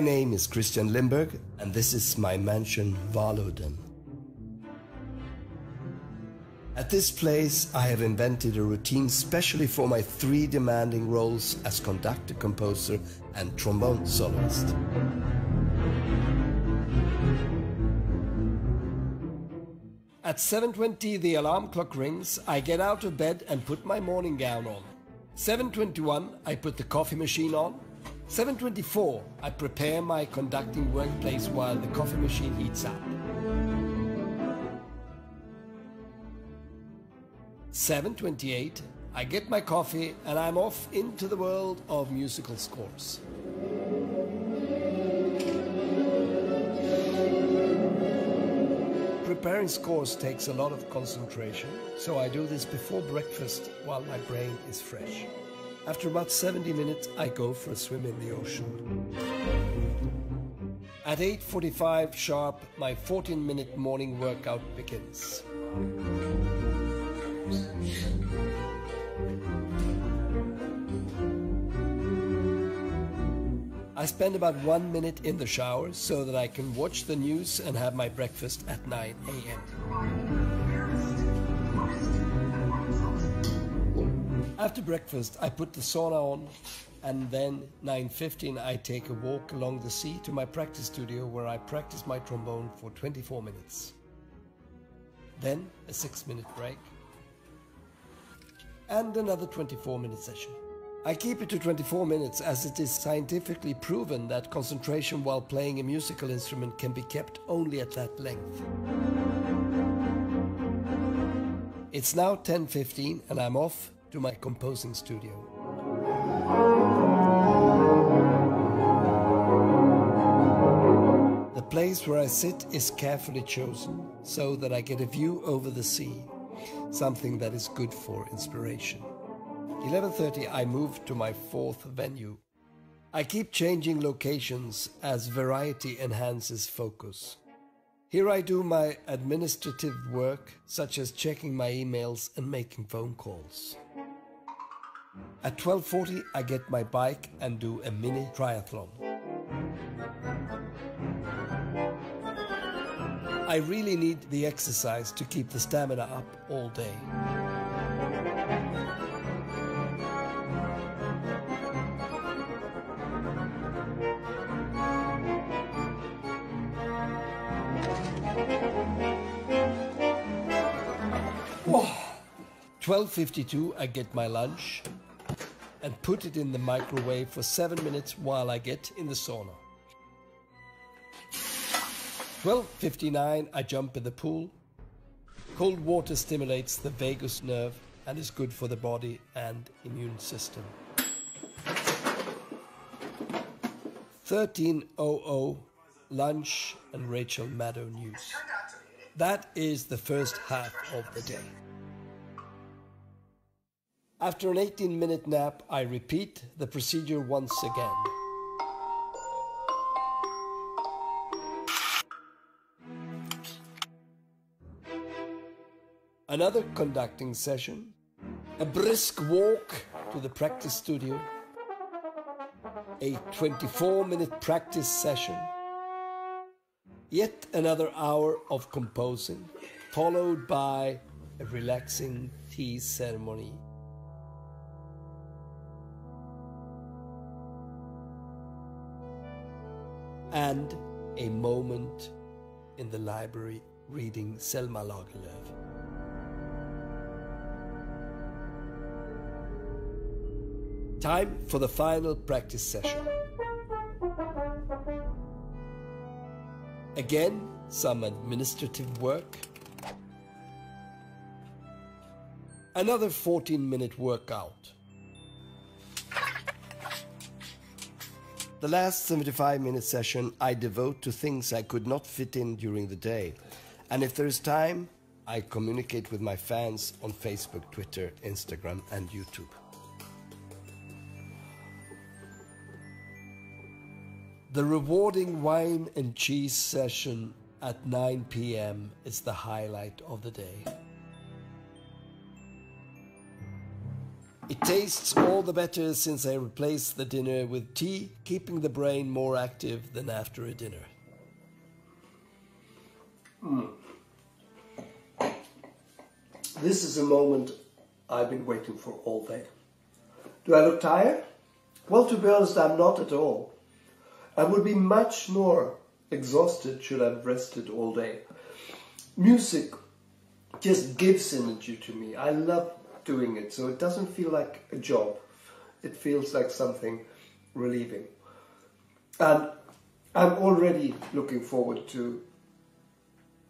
My name is Christian Limberg, and this is my mansion Valoden. At this place, I have invented a routine specially for my three demanding roles as conductor, composer, and trombone soloist. At 7.20 the alarm clock rings, I get out of bed and put my morning gown on. 7.21 I put the coffee machine on. 7.24 I prepare my conducting workplace while the coffee machine heats up. 7.28 I get my coffee and I'm off into the world of musical scores. Preparing scores takes a lot of concentration, so I do this before breakfast while my brain is fresh. After about 70 minutes, I go for a swim in the ocean. At 8.45 sharp, my 14-minute morning workout begins. I spend about one minute in the shower so that I can watch the news and have my breakfast at 9 a.m. After breakfast, I put the sauna on and then 9.15 I take a walk along the sea to my practice studio where I practice my trombone for 24 minutes. Then a 6 minute break and another 24 minute session. I keep it to 24 minutes as it is scientifically proven that concentration while playing a musical instrument can be kept only at that length. It's now 10:15 and I'm off to my composing studio. The place where I sit is carefully chosen so that I get a view over the sea, something that is good for inspiration. 11:30 I move to my fourth venue. I keep changing locations as variety enhances focus. Here I do my administrative work such as checking my emails and making phone calls. At 12:40 I get my bike and do a mini triathlon. I really need the exercise to keep the stamina up all day. Twelve fifty-two, I get my lunch and put it in the microwave for seven minutes while I get in the sauna. Twelve fifty-nine, I jump in the pool. Cold water stimulates the vagus nerve and is good for the body and immune system. 1300 lunch and Rachel Maddow news. That is the first half of the day. After an 18 minute nap, I repeat the procedure once again. Another conducting session, a brisk walk to the practice studio, a 24 minute practice session, yet another hour of composing, followed by a relaxing tea ceremony. And a moment in the library reading Selma Lagerlöf. Time for the final practice session. Again, some administrative work. Another 14 minute workout. The last 75 minute session I devote to things I could not fit in during the day. And if there is time, I communicate with my fans on Facebook, Twitter, Instagram, and YouTube. The rewarding wine and cheese session at 9 p.m. is the highlight of the day. It tastes all the better since I replaced the dinner with tea, keeping the brain more active than after a dinner. Mm. This is a moment I've been waiting for all day. Do I look tired? Well, to be honest, I'm not at all. I would be much more exhausted should I've rested all day. Music just gives energy to me. I love doing it, so it doesn't feel like a job. It feels like something relieving. And I'm already looking forward to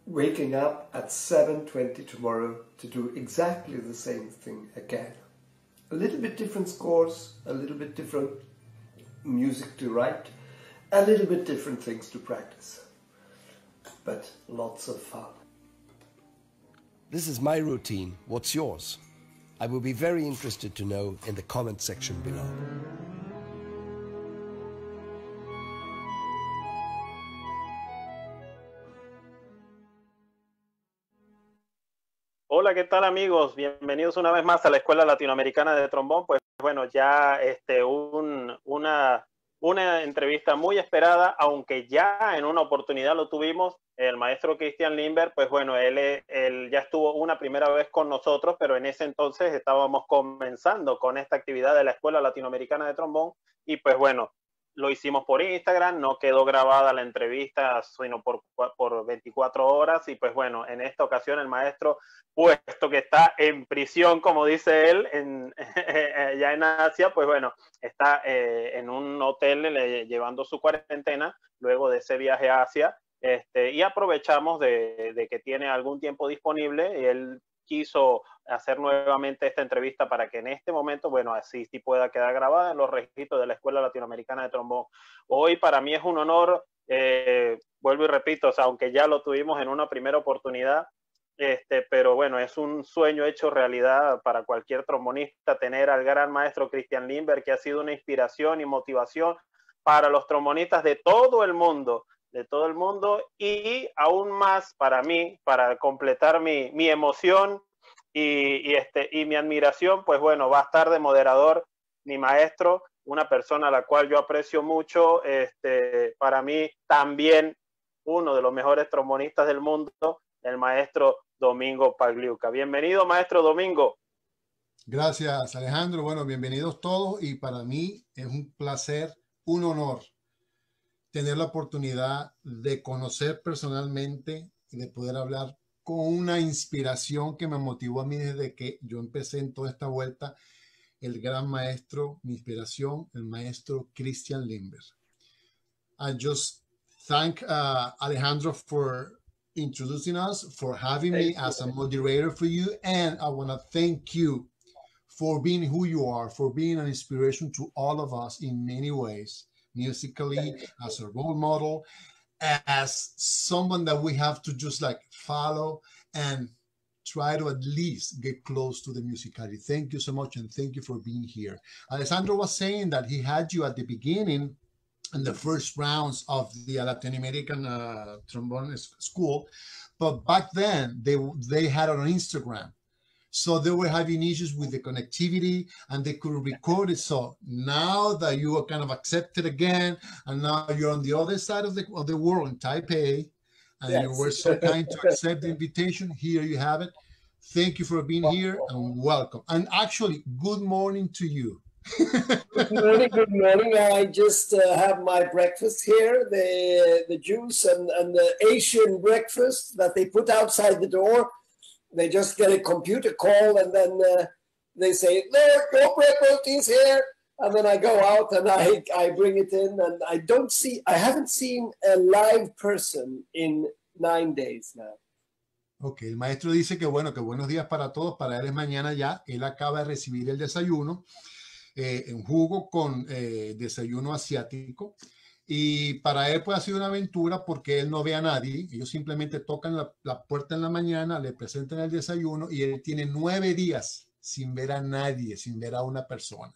waking up at 7.20 tomorrow to do exactly the same thing again. A little bit different scores, a little bit different music to write, a little bit different things to practice. But lots of fun. This is my routine. What's yours? I will be very interested to know in the comment section below. Hola, ¿qué tal amigos? Bienvenidos una vez más a la Escuela Latinoamericana de Trombón. Pues bueno, ya este, un, una una entrevista muy esperada, aunque ya en una oportunidad lo tuvimos, el maestro Christian Limber, pues bueno, él, él, ya estuvo una primera vez con nosotros, pero en ese entonces estábamos comenzando con esta actividad de la Escuela Latinoamericana de Trombón y pues bueno, lo hicimos por Instagram, no quedó grabada la entrevista, sino por, por 24 horas. Y pues bueno, en esta ocasión el maestro, puesto que está en prisión, como dice él, ya en Asia, pues bueno, está eh, en un hotel llevando su cuarentena luego de ese viaje a Asia. Este, y aprovechamos de, que tiene algún tiempo disponible él quiso hacer nuevamente esta entrevista para que en este momento, bueno, así sí pueda quedar grabada en los registros de la Escuela Latinoamericana de Trombón. Hoy para mí es un honor, eh, vuelvo y repito, o sea, aunque ya lo tuvimos en una primera oportunidad, este, pero bueno, es un sueño hecho realidad para cualquier trombonista tener al gran maestro Christian Limber, que ha sido una inspiración y motivación para los trombonistas de todo el mundo, de todo el mundo y aún más para mí, para completar mi, mi emoción y, este, y mi admiración, pues bueno, va a estar de moderador mi maestro, una persona a la cual yo aprecio mucho, este, para mí también uno de los mejores trombonistas del mundo, el maestro Domingo Pagliuca. Bienvenido, maestro Domingo. Gracias, Alejandro. Bueno, bienvenidos todos y para mí es un placer, un honor tener la oportunidad de conocer personalmente y de poder hablar con una inspiración que me motivó a mí desde que yo empecé en toda esta vuelta, el gran maestro, mi inspiración, el maestro Christian Limber. I just thank uh, Alejandro for introducing us, for having me as a moderator for you, and I want to thank you for being who you are, for being an inspiration to all of us in many ways musically, as a role model, as someone that we have to just like follow and try to at least get close to the musicality. Thank you so much, and thank you for being here. Alessandro was saying that he had you at the beginning in the first rounds of the Latin American uh, trombone school, but back then they they had it on Instagram. So they were having issues with the connectivity and they couldn't record it. So now that you are kind of accepted again, and now you're on the other side of the, of the world in Taipei, and yes. you were so kind to accept the invitation, here you have it. Thank you for being here and welcome. And actually, good morning to you. good morning, good morning. I just uh, have my breakfast here, the the juice and, and the Asian breakfast that they put outside the door they just get a computer call and then uh, they say, there, your breakfast is here. And then I go out and I, I bring it in and I don't see, I haven't seen a live person in nine days now. Ok, el maestro dice que bueno, que buenos días para todos, para él es mañana ya, él acaba de recibir el desayuno, eh, jugo con eh, desayuno asiático, Y para él pues ha sido una aventura porque él no ve a nadie. Ellos simplemente tocan la, la, puerta en la mañana, le presentan el desayuno y él tiene nueve días sin ver a nadie, sin ver a una persona.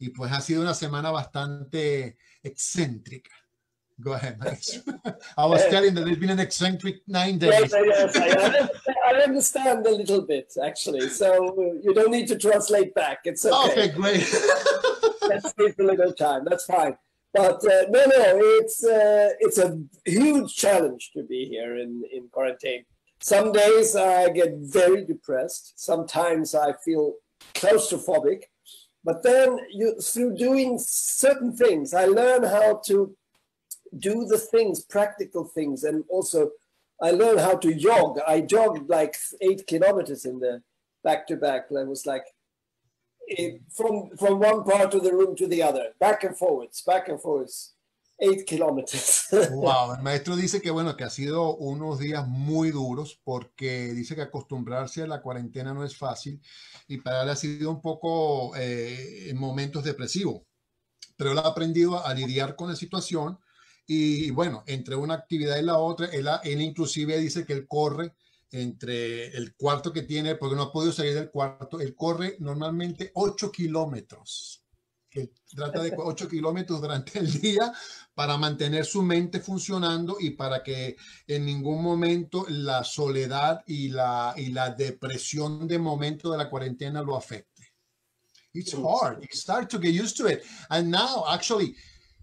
Y pues ha sido una semana bastante excéntrica. Go ahead, I was telling that it's been an eccentric nine days. Yes, yes, I, I, understand a little bit, actually. So you don't need to translate back. It's okay. Okay, great. Let's take a little time. That's fine. But uh, no, no, it's uh, it's a huge challenge to be here in, in quarantine. Some days I get very depressed. Sometimes I feel claustrophobic. But then you, through doing certain things, I learn how to do the things, practical things, and also I learned how to jog. I jogged like eight kilometers in the back to back. I was like from from one part of the room to the other, back and forwards, back and forwards. Eight kilometers. wow, el maestro dice que bueno, que ha sido unos días muy duros porque dice que acostumbrarse a la cuarentena no es fácil y para él ha sido un poco eh, en momentos depresivos. Pero él ha aprendido a lidiar con la situación y bueno, entre una actividad y la otra, él, él inclusive dice que él corre entre el cuarto que tiene, porque no ha podido salir del cuarto, él corre normalmente 8 kilómetros, que trata de 8 kilómetros durante el día para mantener su mente funcionando y para que en ningún momento la soledad y la, y la depresión de momento de la cuarentena lo afecte. It's hard. You start to get used to it. And now, actually,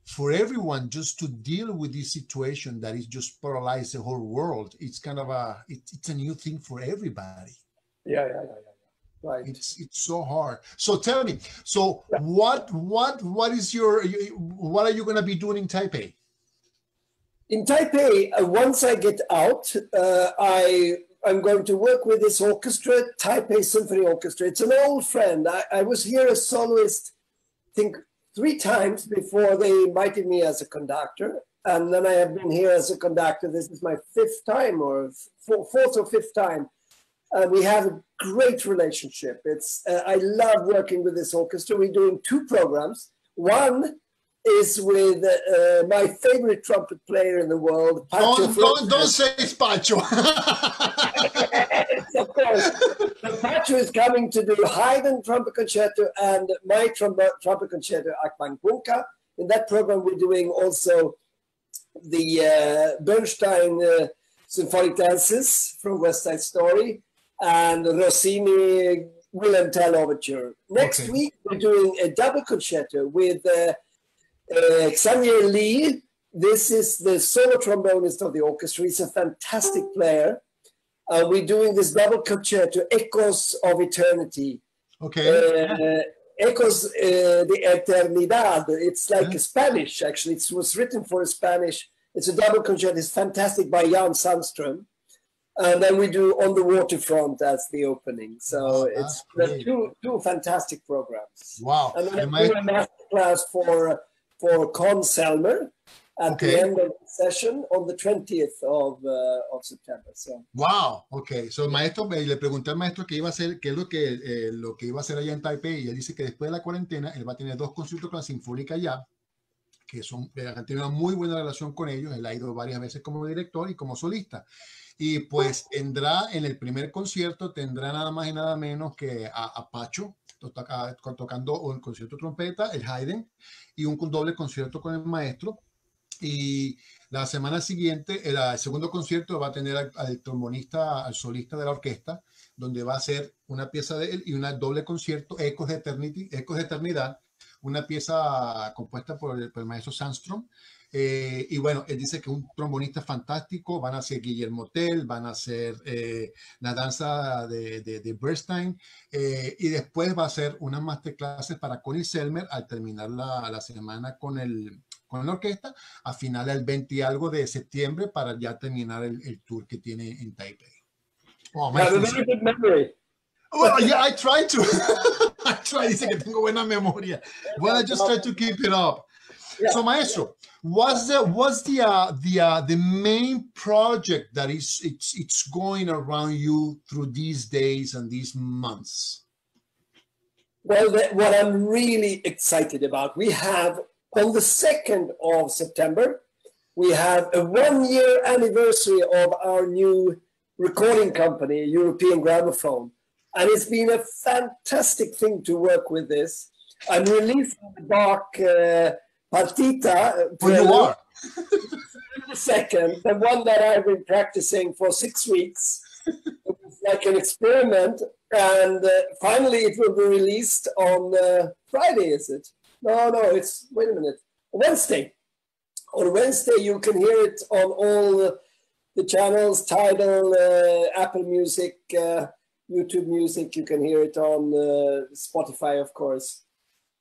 for everyone just to deal with this situation that is just paralyzed the whole world it's kind of a it, it's a new thing for everybody. Yeah yeah yeah, yeah. right. It's it's so hard. So tell me so yeah. what what what is your what are you going to be doing in taipei? In taipei uh, once i get out uh, i i'm going to work with this orchestra taipei symphony orchestra. It's an old friend. I, I was here as soloist I think three times before they invited me as a conductor. And then I have been here as a conductor. This is my fifth time or fourth or fifth time. And we have a great relationship. It's uh, I love working with this orchestra. We're doing two programs. One is with uh, my favorite trumpet player in the world, Pacho. Don't, don't, don't say it's Pacho. of course. But Pacho is coming to do Haydn Trumpet Concerto and my trumpet, trumpet concerto, Akman Bunka. In that program, we're doing also the uh, Bernstein uh, Symphonic Dances from West Side Story and Rossini Wilhelm Tell Overture. Next okay. week, we're doing a double concerto with uh, uh, Xavier Lee. This is the solo trombonist of the orchestra. He's a fantastic player. Uh, we're doing this double concerto, Echoes of Eternity. Okay. Uh, Echoes uh, de Eternidad. It's like yeah. Spanish, actually. It was written for Spanish. It's a double concerto. It's fantastic by Jan Sandström. And then we do On the Waterfront as the opening. So oh, it's two, two fantastic programs. Wow. And then I do a master class for, for Con Selmer at okay. the end of the session on the 20th of, uh, of September. So. Wow, ok. So, maestro, le pregunté al maestro qué iba a hacer, qué es lo que, eh, lo que iba a hacer allá en Taipei, y él dice que después de la cuarentena, él va a tener dos conciertos con la Sinfónica allá, que son, eh, han tenido una muy buena relación con ellos, él ha ido varias veces como director y como solista. Y pues tendrá en el primer concierto, tendrá nada más y nada menos que a, a Pacho, tocando un concierto de trompeta, el Haydn, y un doble concierto con el maestro y la semana siguiente, el, segundo concierto va a tener al, trombonista, al solista de la orquesta, donde va a ser una pieza de él y un doble concierto, Ecos de, Eternity, Ecos de Eternidad, una pieza compuesta por el, maestro Sandstrom. Eh, y bueno, él dice que un trombonista fantástico, van a ser Guillermo Tell, van a ser eh, la danza de, de, de Bernstein, eh, y después va a ser unas masterclasses para Connie Selmer al terminar la, la semana con el, con la orquesta a final del 20 y algo de septiembre para ya terminar el, el tour que tiene en Taipei. Oh, my good memory. Well, yeah, I try to. I try. Dice que tengo buena memoria. Well, I just try to keep it up. Yeah. So, maestro, what's the what's the uh, the uh, the main project that is it's it's going around you through these days and these months? Well, what I'm really excited about, we have on the 2nd of September, we have a one year anniversary of our new recording company, European Gramophone. And it's been a fantastic thing to work with this. I'm releasing the Bach uh, partita. Who you are. the second, the one that I've been practicing for six weeks. It was like an experiment, and uh, finally it will be released on uh, Friday. Is it? No, no. It's wait a minute. Wednesday. On Wednesday, you can hear it on all the, channels: Tidal, uh, Apple Music, uh, YouTube Music. You can hear it on uh, Spotify, of course.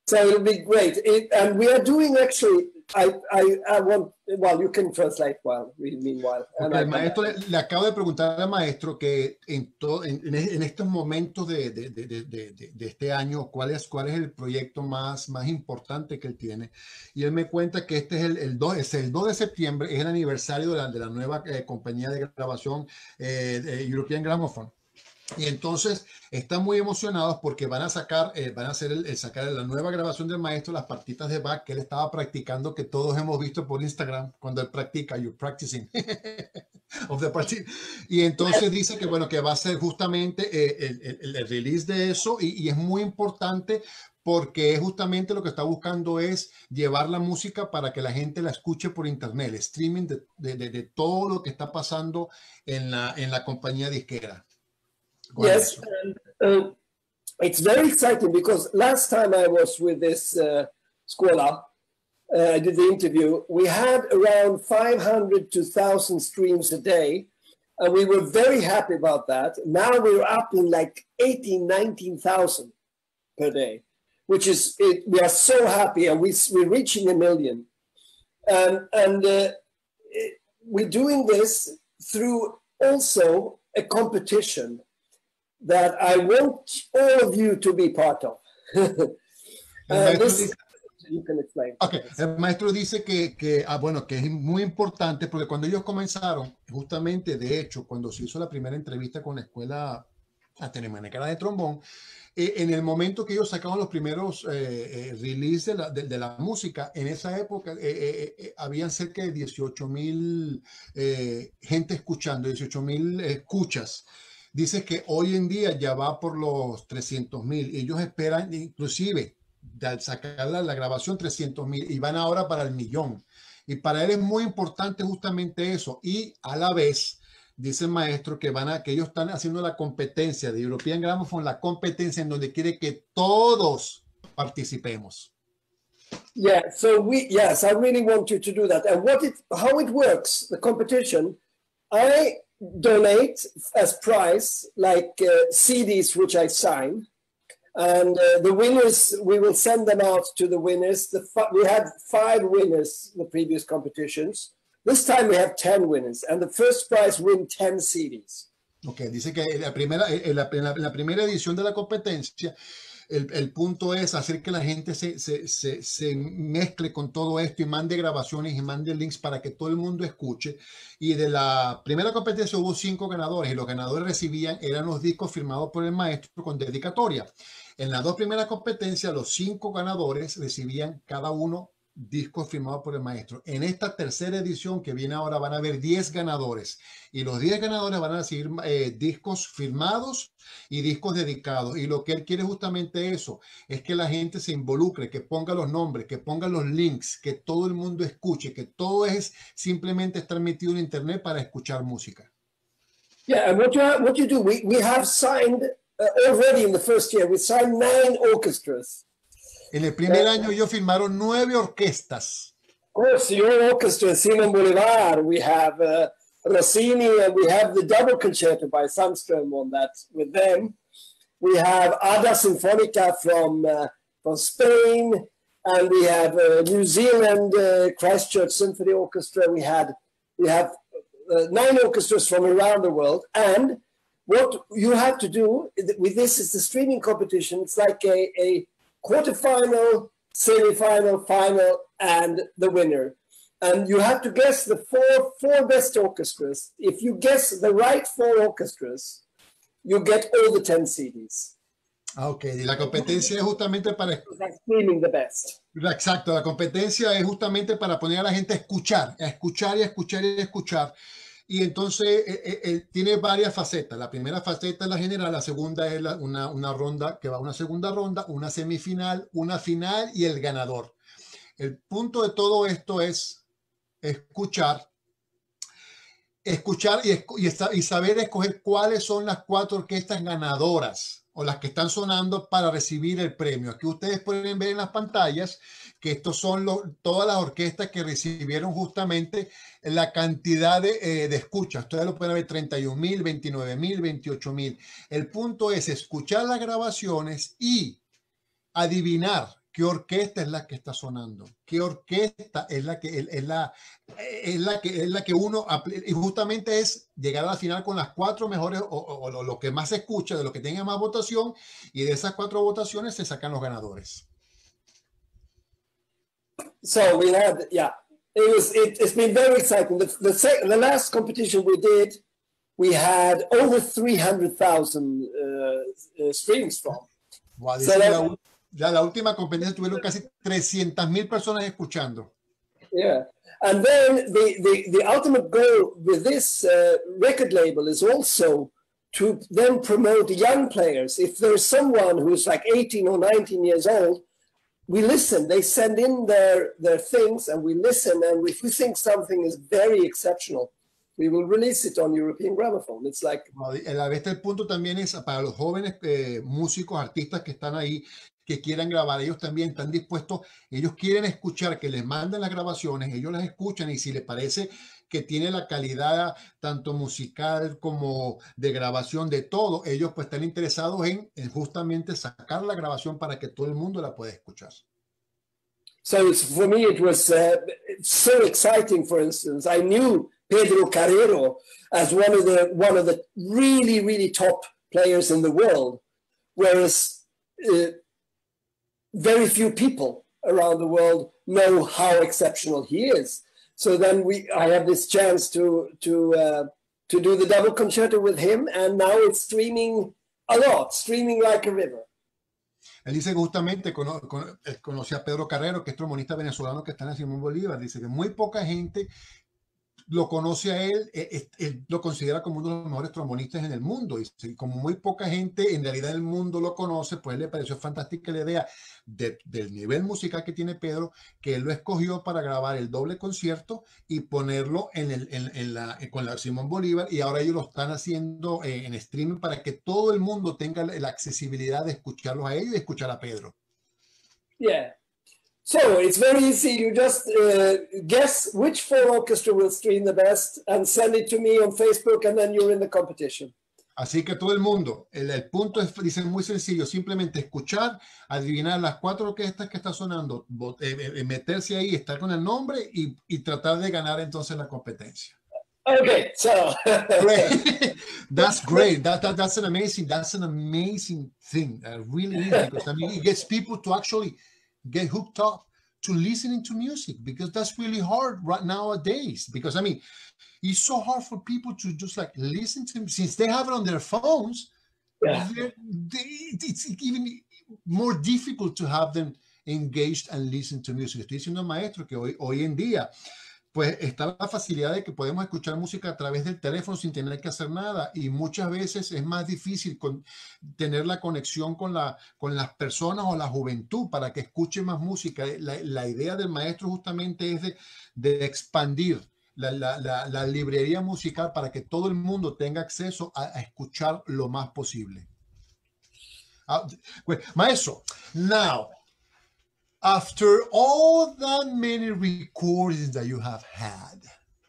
So it'll be great. It, and we are doing actually. I, I, I want. Well, you can translate while meanwhile. And Ok, I el maestro le, le acabo de preguntar al maestro que en, to- en, en- estos momentos de, de- de- de- este año, ¿cuál es, ¿cuál es el proyecto más, más importante que él tiene? Y él me cuenta que este es el, el 2, es el 2 de septiembre, es el aniversario de la, la nueva eh, compañía de grabación eh, European Gramophone. Y entonces están muy emocionados porque van a sacar, eh, van a hacer el, el sacar la nueva grabación del maestro, las partitas de Bach que él estaba practicando, que todos hemos visto por Instagram cuando él practica, you're practicing of the party. Y entonces dice que bueno, que va a ser justamente eh, el, el- el release de eso y, y es muy importante porque justamente lo que está buscando es llevar la música para que la gente la escuche por internet, el streaming de, de- de- de todo lo que está pasando en la, en la compañía disquera. Con Yes, and uh, it's very exciting because last time I was with this uh, Scuola, uh, I did the interview, we had around 500 to 1,000 streams a day, and we were very happy about that. Now we're up in like 18, 19,000 per day, which is, it, we are so happy, and we, we're reaching a million. And, and uh, it- we're doing this through also a competition that I want all of you to be part of. Uh, maestro this dice- you can explain. Ok, el maestro dice que, que, ah, bueno, que es muy importante porque cuando ellos comenzaron, justamente, de hecho, cuando se hizo la primera entrevista con la escuela latinoamericana de trombón, eh, en el momento que ellos sacaban los primeros eh, eh, releases de la, de- de la música, en esa época eh, eh, eh, habían cerca de 18 mil gente escuchando, 18 mil escuchas. Dice que hoy en día ya va por los 300 mil. Ellos esperan, inclusive, al sacar la, la grabación 300 mil y van ahora para el millón. Y para él es muy importante justamente eso. Y a la vez, dice el maestro que van a, que ellos están haciendo la competencia de European Gramophone, la competencia en donde quiere que todos participemos. Yeah, so we yes, I really want you to do that. And what it how it works, the competition, I donate as prize like uh, CDs which I sign. And uh, the winners, we will send them out to the winners. The we had five winners the previous competitions. This time we have 10 winners, and the first prize win 10 CDs. Ok, dice que en la primera, en la, en la- en la primera edición de la competencia, el, el punto es hacer que la gente se, se, se, se mezcle con todo esto y mande grabaciones y mande links para que todo el mundo escuche. Y de la primera competencia hubo cinco ganadores y los ganadores recibían, eran los discos firmados por el maestro con dedicatoria. En las dos primeras competencias, los cinco ganadores recibían cada uno discos firmados por el maestro. En esta tercera edición que viene ahora van a haber 10 ganadores y los 10 ganadores van a recibir eh, discos firmados y discos dedicados. Y lo que él quiere justamente eso, es que la gente se involucre, que ponga los nombres, que ponga los links, que todo el mundo escuche, que todo es simplemente estar en internet para escuchar música. Yeah, and what you have, what you do, we, we have signed uh, already in the first year, we signed nine orchestras. En el primer año ellos firmaron nueve orquestas. Of course, your orchestra, Simon Bolivar, we have uh, Rossini, and we have the double concerto by Sandström on that with them. We have Ada Sinfonica from uh, from Spain, and we have uh, New Zealand uh, Christchurch Symphony Orchestra. We had we have uh, nine orchestras from around the world, and what you have to do with this is the streaming competition. It's like a, a quarterfinal, semi-final, final, and the winner. And you have to guess the four four best orchestras. If you guess the right four orchestras, you get all the 10 CDs. Ah, ok. Y la competencia es justamente para It's like streaming the best. Exacto, la competencia es justamente para poner a la gente a escuchar, a escuchar y a escuchar y a escuchar. Y entonces eh, eh, eh, tiene varias facetas. La primera faceta es la general, la segunda es la- una, una ronda que va a una segunda ronda, una semifinal, una final y el ganador. El punto de todo esto es escuchar, escuchar y, y, y saber escoger cuáles son las cuatro orquestas ganadoras o las que están sonando para recibir el premio. Aquí ustedes pueden ver en las pantallas que estos son todas las orquestas que recibieron justamente la cantidad de, eh, de escuchas. Ustedes lo pueden ver 31 mil, 29 mil, 28 mil. El punto es escuchar las grabaciones y adivinar qué orquesta es la que está sonando, qué orquesta es la que es la, es la que es la que uno y justamente es llegar a la final con las cuatro mejores o, o, o lo que más se escucha, de lo que tenga más votación y de esas cuatro votaciones se sacan los ganadores. So we had, yeah, it was. It, has been very exciting. The, the, the last competition we did, we had over three hundred thousand uh, uh, streams from. Wow, so that, ya la última competencia tuvieron casi 300 mil personas escuchando. Yeah. And then the, the, the ultimate goal with this uh, record label is also to then promote young players. If there's someone who's like 18 or 19 years old, we listen. They send in their, their things and we listen. And if we think something is very exceptional, we will release it on European Gramophone. It's like. A la vez el punto también es para los jóvenes eh, músicos, artistas que están ahí, que quieran grabar, ellos también están dispuestos, ellos quieren escuchar, que les manden las grabaciones, ellos las escuchan y si les parece que tiene la calidad tanto musical como de grabación de todo, ellos pues están interesados en, en justamente sacar la grabación para que todo el mundo la pueda escuchar. So for me it was uh, so exciting. For instance, I knew Pedro Carrero as one of the one of the really really top players in the world, whereas uh, very few people around the world know how exceptional he is. So then we, I have this chance to to uh, to do the double concerto with him, and now it's streaming a lot, streaming like a river. Él dice justamente cono, con, eh, conoció a Pedro Carrero, que es trombonista venezolano que está en Simón Bolívar. Dice que muy poca gente lo conoce a él, él, él, lo considera como uno de los mejores trombonistas en el mundo. Y como muy poca gente en realidad el mundo lo conoce, pues le pareció fantástica la idea de, del nivel musical que tiene Pedro, que él lo escogió para grabar el doble concierto y ponerlo en, el, en, la, con la Simón Bolívar. Y ahora ellos lo están haciendo eh, en streaming para que todo el mundo tenga la accesibilidad de escucharlos a ellos y escuchar a Pedro. Yeah. So it's very easy. You just uh, guess which four orchestra will stream the best and send it to me on Facebook, and then you're in the competition. Así que todo el mundo, el, el punto es, dice muy sencillo, simplemente escuchar, adivinar las cuatro orquestas que está sonando, eh, eh, meterse ahí, estar con el nombre y, y tratar de ganar entonces la competencia. Okay, so great. that's great. That, that that's an amazing. That's an amazing thing. Uh, really because I mean it gets people to actually get hooked up to listening to music because that's really hard right nowadays. Because I mean, it's so hard for people to just like listen to since they have it on their phones. Yeah. They, it's even more difficult to have them engaged and listen to music. Estoy diciendo maestro que hoy, hoy en día pues está la facilidad de que podemos escuchar música a través del teléfono sin tener que hacer nada y muchas veces es más difícil con, tener la conexión con, la, con las personas o la juventud para que escuche más música. La, la idea del maestro justamente es de, expandir la, librería musical para que todo el mundo tenga acceso a, escuchar lo más posible. Uh, maestro, now after all that many recordings that you have had,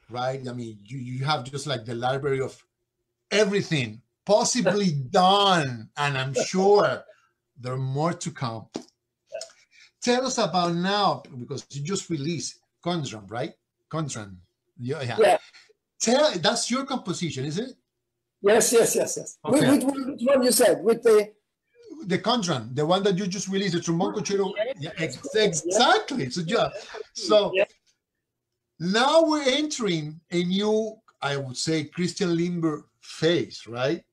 right? I mean, you, you have just like the library of everything possibly done, and I'm sure there are more to come. Tell us about now, because you just released Condron, right? Condron. Yeah, yeah. Yeah. Tell that's your composition, is it? Yes, yes, yes, yes. Okay. Which, which one you said? With the the Condron, the one that you just released, the trombone concerto. Yeah, exactly. So yeah. So Yeah. now we're entering a new, I would say, Christian Limber phase, right?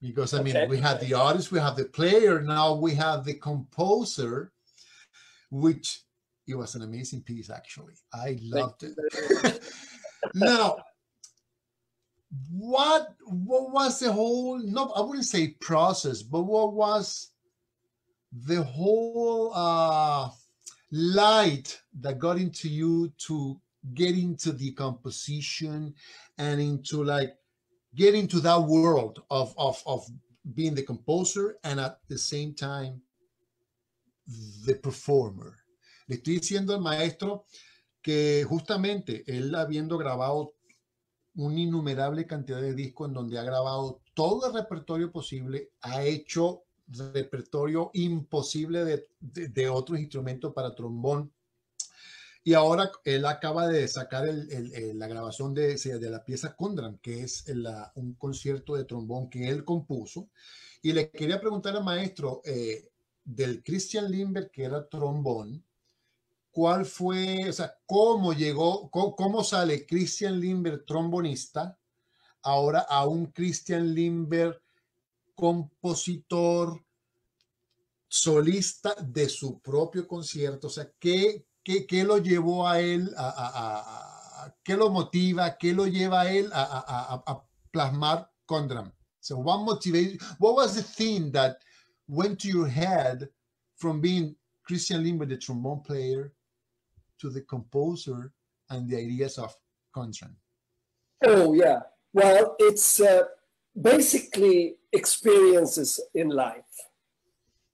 Because I mean, Okay. we had the artist, we have the player, now we have the composer, which it was an amazing piece actually. I loved it. now, what what was the whole no i wouldn't say process but what was the whole uh light that got into you to get into the composition and into like get into that world of of of being the composer and at the same time the performer. Le estoy diciendo al maestro que justamente él habiendo grabado una innumerable cantidad de discos en donde ha grabado todo el repertorio posible, ha hecho repertorio imposible de, de, de otros instrumentos para trombón. Y ahora él acaba de sacar el, el, la grabación de, de, la pieza Condram, que es un concierto de trombón que él compuso. Y le quería preguntar al maestro eh, del Christian Lindbergh, que era trombón, cuál fue, o sea, cómo llegó, cómo, cómo sale Christian Lindbergh trombonista ahora a un Christian Lindbergh compositor solista de su propio concierto, o sea, ¿qué, qué, qué lo llevó a él, a, a, a, qué lo motiva, qué lo lleva a él a, plasmar Condram? So what motivated, what was the thing that went to your head from being Christian Lindbergh, the trombone player, to the composer and the ideas of Condram? Oh, yeah. Well, it's uh, basically experiences in life.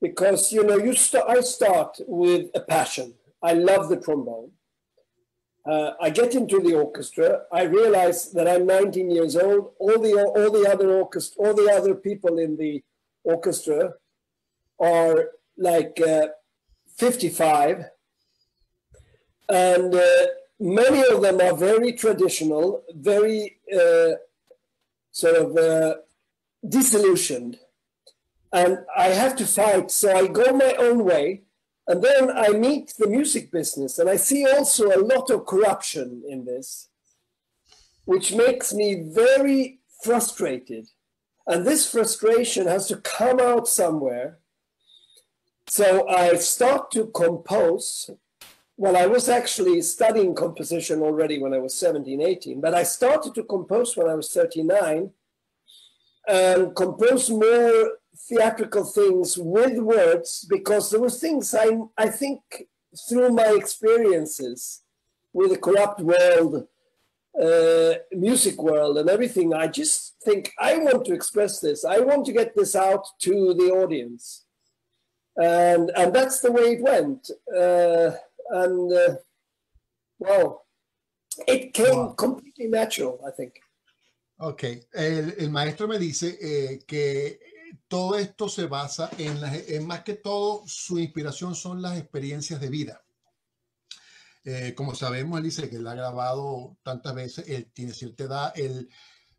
Because, you know, you st- I start with a passion. I love the trombone. Uh, I get into the orchestra. I realize that I'm 19 years old. All the all the other orchestra, all the other people in the orchestra are like uh, 55, and uh, many of them are very traditional, very uh, sort of uh, disillusioned, and I have to fight. So I go my own way. And then I meet the music business, and I see also a lot of corruption in this, which makes me very frustrated. And this frustration has to come out somewhere. So I start to compose. Well, I was actually studying composition already when I was 17, 18, but I started to compose when I was 39 and compose more theatrical things with words because there were things I, I think through my experiences with the corrupt world, uh, music world, and everything, I just think I want to express this. I want to get this out to the audience. And, and that's the way it went. Uh, and uh, well, it came wow. completely natural, I think. Ok, el, el maestro me dice eh, que todo esto se basa en, la, en, más que todo, su inspiración son las experiencias de vida. Eh, como sabemos, él dice que él ha grabado tantas veces, él tiene cierta edad, él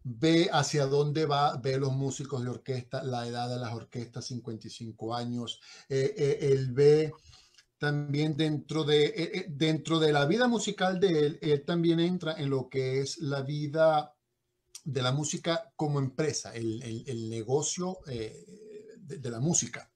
ve hacia dónde va, ve los músicos de orquesta, la edad de las orquestas, 55 años, eh, eh, él ve también dentro de, eh, dentro de la vida musical de él, él también entra en lo que es la vida de la música como empresa, el, el, negocio eh, de, la música.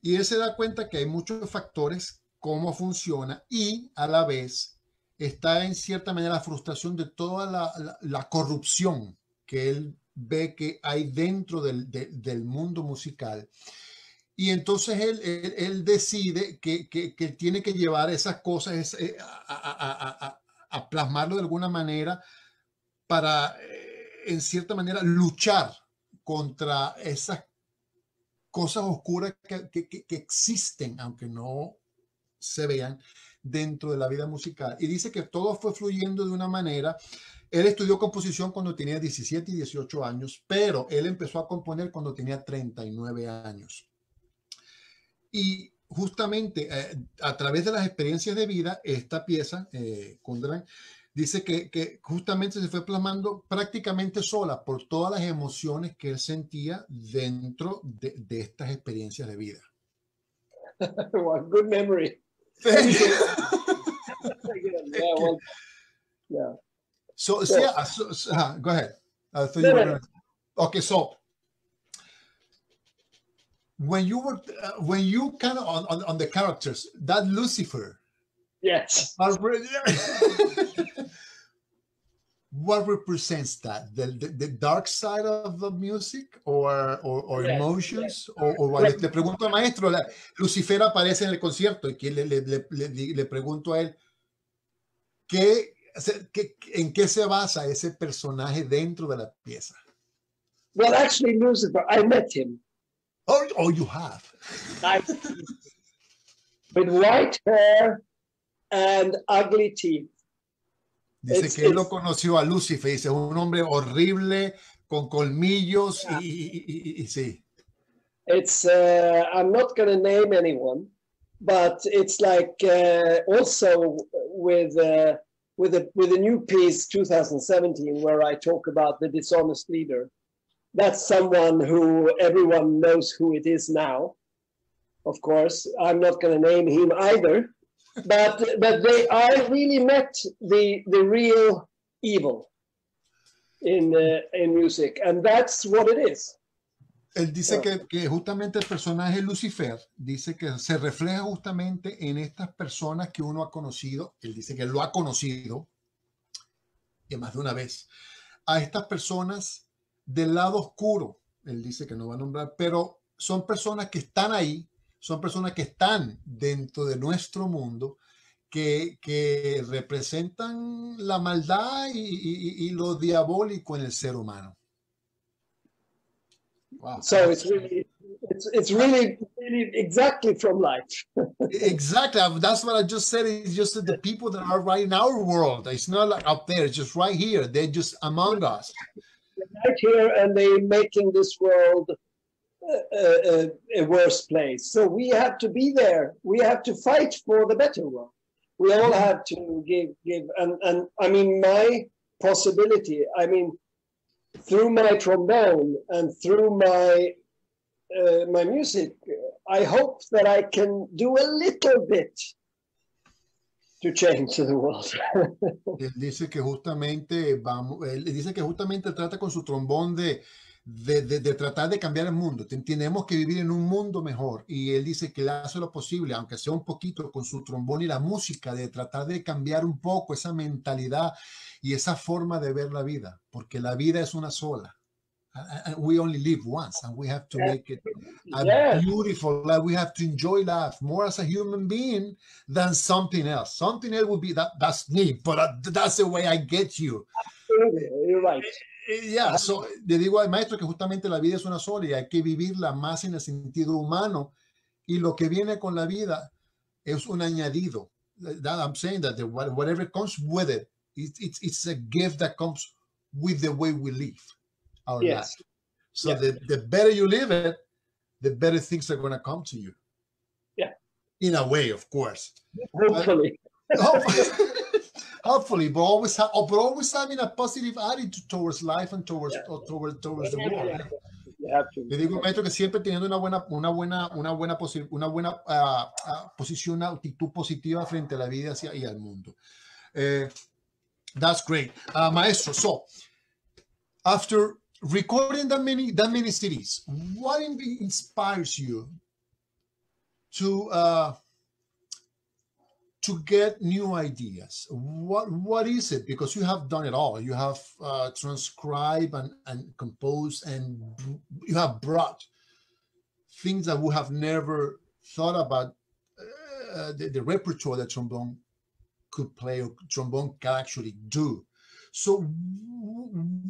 Y él se da cuenta que hay muchos factores, cómo funciona y a la vez está en cierta manera la frustración de toda la, la, corrupción que él ve que hay dentro del, de, del mundo musical. Y entonces él, él, decide que, que, tiene que llevar esas cosas eh, a, a, a, a plasmarlo de alguna manera para en cierta manera, luchar contra esas cosas oscuras que, que, que, existen, aunque no se vean dentro de la vida musical. Y dice que todo fue fluyendo de una manera. Él estudió composición cuando tenía 17 y 18 años, pero él empezó a componer cuando tenía 39 años. Y justamente eh, a través de las experiencias de vida, esta pieza, eh, Kundran, dice que, que, justamente se fue plasmando prácticamente sola por todas las emociones que él sentía dentro de, de estas experiencias de vida. good memory. Thank you. yeah, well, yeah. So, so, yeah, so, so uh, go ahead. Uh, so no, you no. Okay, so when you were uh, when you kind of on, on, on the characters that Lucifer Yes. what represents that? The, the, the dark side of the music or, or, or Yes, emotions? Or, or what? Le, le pregunto al maestro, la- Lucifer aparece en el concierto y que le, le, le, le- pregunto a él, ¿qué, qué- ¿en qué se basa ese personaje dentro de la pieza? Well, actually, Lucifer, I met him. Oh, oh you have. With white hair and ugly teeth. Dice It's- que él lo conoció a Lucifer, dice, un hombre horrible, con colmillos y, y- y- y- y sí. It's uh, I'm not going to name anyone, but it's like uh, also with uh, with a with a new piece 2017 where I talk about the dishonest leader. That's someone who everyone knows who it is now. Of course, I'm not going to name him either, but but they I really met the the real evil in uh, in music, and that's what it is. Él dice que, que justamente el personaje Lucifer dice que se refleja justamente en estas personas que uno ha conocido. Él dice que lo ha conocido y más de una vez a estas personas del lado oscuro. Él dice que no va a nombrar, pero son personas que están ahí, son personas que están dentro de nuestro mundo, que, que representan la maldad y, y- y lo diabólico en el ser humano. Wow. So it's really, it's it's really, really exactly from life. Exactly. That's what I just said. It's just that the people that are right in our world. It's not like up there. It's just right here. They're just among us. right here, and they making this world a, a, worse place. So we have to be there. We have to fight for the better world. We all have to give, give, and and I mean my possibility. I mean, through my trombone and through my uh, my music, I hope that I can do a little bit to change the world. Dice que justamente vamos, él dice que justamente trata con su trombón de, de, de- de tratar de cambiar el mundo. Ten- Tenemos que vivir en un mundo mejor. Y él dice que él hace lo posible, aunque sea un poquito con su trombón y la música, de tratar de cambiar un poco esa mentalidad y esa forma de ver la vida, porque la vida es una sola. And- we only live once and we have to make it a beautiful life. We have to enjoy life more as a human being than something else. Something else would be that that's me, but that- that's the way I get you. You're right. Eh, Yeah, so, le digo al maestro que justamente la vida es una sola y hay que vivirla más en el sentido humano y lo que viene con la vida es un añadido. That I'm saying that the, whatever comes with it, it's, it's, it's a gift that comes with the way we live our Yes. life. So Yeah. the, the better you live it, the better things are going to come to you. Yeah. In a way, of course. Hopefully. Hopefully, hopefully, but always, ha- but always having a positive attitude towards life and towards Yeah. or towards towards the world. Le digo, maestro, que siempre teniendo una buena, una buena, una buena, posi- una buena ah, ah, posición, una actitud positiva frente a la vida hacia, y al mundo. Eh, that's great, Ah, maestro. So, after recording that many that many cities, what in- inspires you to uh, to get new ideas? What what is it? Because you have done it all. You have uh, transcribed and, and composed, and you have brought things that we have never thought about. Uh, the, the repertoire that trombone could play or trombone can actually do. So,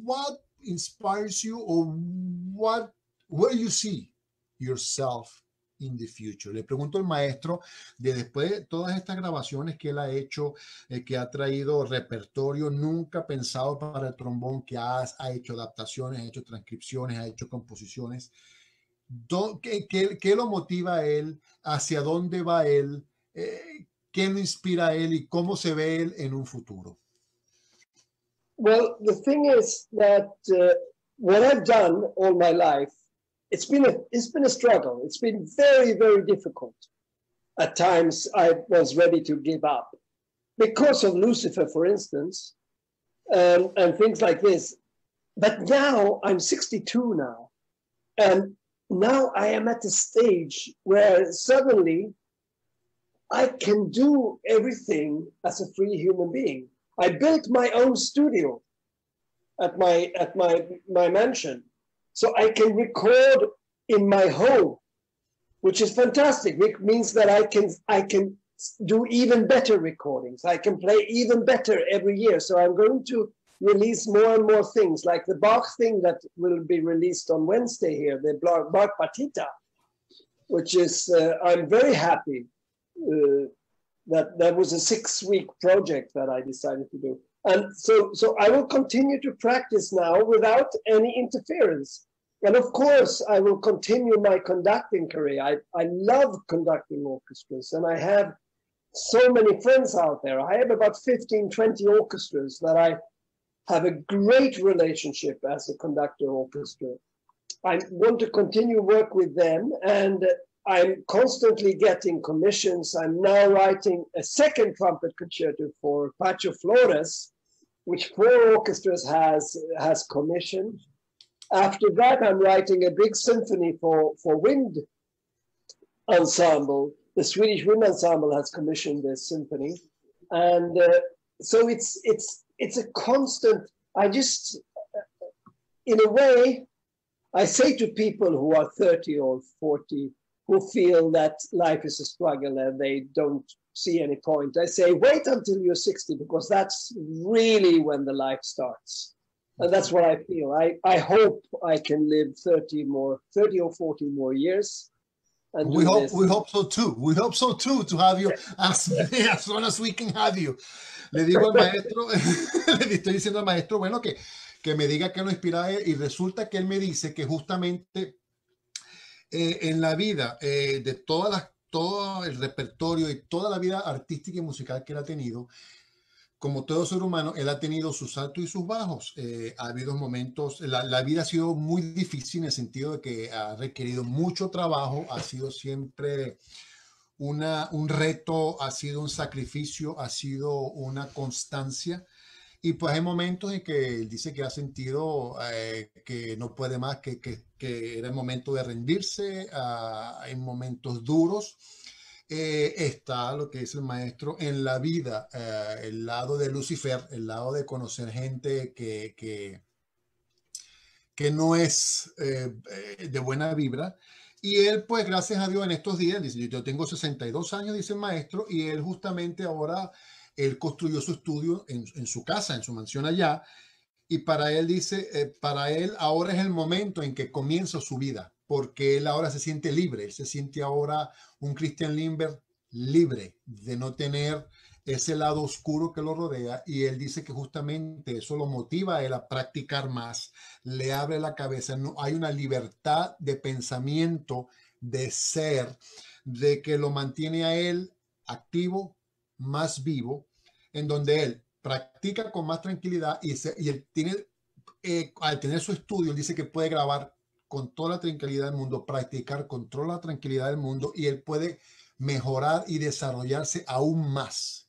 what inspires you, or what where do you see yourself in the future? Le pregunto al maestro de después de todas estas grabaciones que él ha hecho, eh, que ha traído repertorio nunca pensado para el trombón, que ha, ha hecho adaptaciones, ha hecho transcripciones, ha hecho composiciones. Do- ¿Qué, qué- qué lo motiva a él? ¿Hacia dónde va él? Eh, ¿Qué lo inspira a él y cómo se ve él en un futuro? Well, the thing is that uh, what I've done all my life, it's been a it's been a struggle. It's been very very difficult. At times, I was ready to give up because of Lucifer, for instance, um, and things like this. But now I'm 62 now, and now I am at the stage where suddenly I can do everything as a free human being. I built my own studio at my at my my mansion, so I can record in my home, which is fantastic. It means that I can I can do even better recordings. I can play even better every year. So I'm going to release more and more things, like the Bach thing that will be released on Wednesday here, the Bach Partita, which is uh, I'm very happy uh, that that was a six-week project that I decided to do. And so, so I will continue to practice now without any interference. And of course, I will continue my conducting career. I, I love conducting orchestras, and I have so many friends out there. I have about 15, 20 orchestras that I have a great relationship as a conductor orchestra. I want to continue work with them, and I'm constantly getting commissions. I'm now writing a second trumpet concerto for Pacho Flores, which four orchestras has has commissioned. After that, I'm writing a big symphony for for wind ensemble. The Swedish Wind Ensemble has commissioned this symphony, and uh, so it's it's it's a constant. I just, in a way, I say to people who are 30 or 40 who feel that life is a struggle and they don't see any point. I say, wait until you're 60 because that's really when the life starts. And that's what I feel. I, I hope I can live 30 more, 30 or 40 more years. And we hope this. we hope so too. We hope so too to have you as, as long as we can have you. Le digo al maestro, le estoy diciendo al maestro, bueno, que, que me diga que lo inspira a él y resulta que él me dice que justamente eh, en la vida eh, de todas las, todo el repertorio y toda la vida artística y musical que él ha tenido, como todo ser humano, él ha tenido sus altos y sus bajos. Eh, ha habido momentos, la, la, vida ha sido muy difícil en el sentido de que ha requerido mucho trabajo, ha sido siempre una, un reto, ha sido un sacrificio, ha sido una constancia. Y pues hay momentos en que él dice que ha sentido eh, que no puede más, que, que, que, era el momento de rendirse, uh, hay momentos duros. Eh, está lo que dice el maestro en la vida, eh, el lado de Lucifer, el lado de conocer gente que, que, que no es eh, eh, de buena vibra y él, pues, gracias a Dios, en estos días, dice, yo tengo 62 años, dice el maestro, y él justamente ahora, él construyó su estudio en, su casa, en su mansión allá, y para él dice, eh, para él ahora es el momento en que comienza su vida, porque él ahora se siente libre, él se siente ahora un Christian Limber libre de no tener ese lado oscuro que lo rodea y él dice que justamente eso lo motiva a él a practicar más, le abre la cabeza, no hay una libertad de pensamiento, de ser, de que lo mantiene a él activo, más vivo, en donde él practica con más tranquilidad y, se, y él tiene, eh, al tener su estudio, dice que puede grabar con toda la tranquilidad del mundo, practicar con toda la tranquilidad del mundo y él puede mejorar y desarrollarse aún más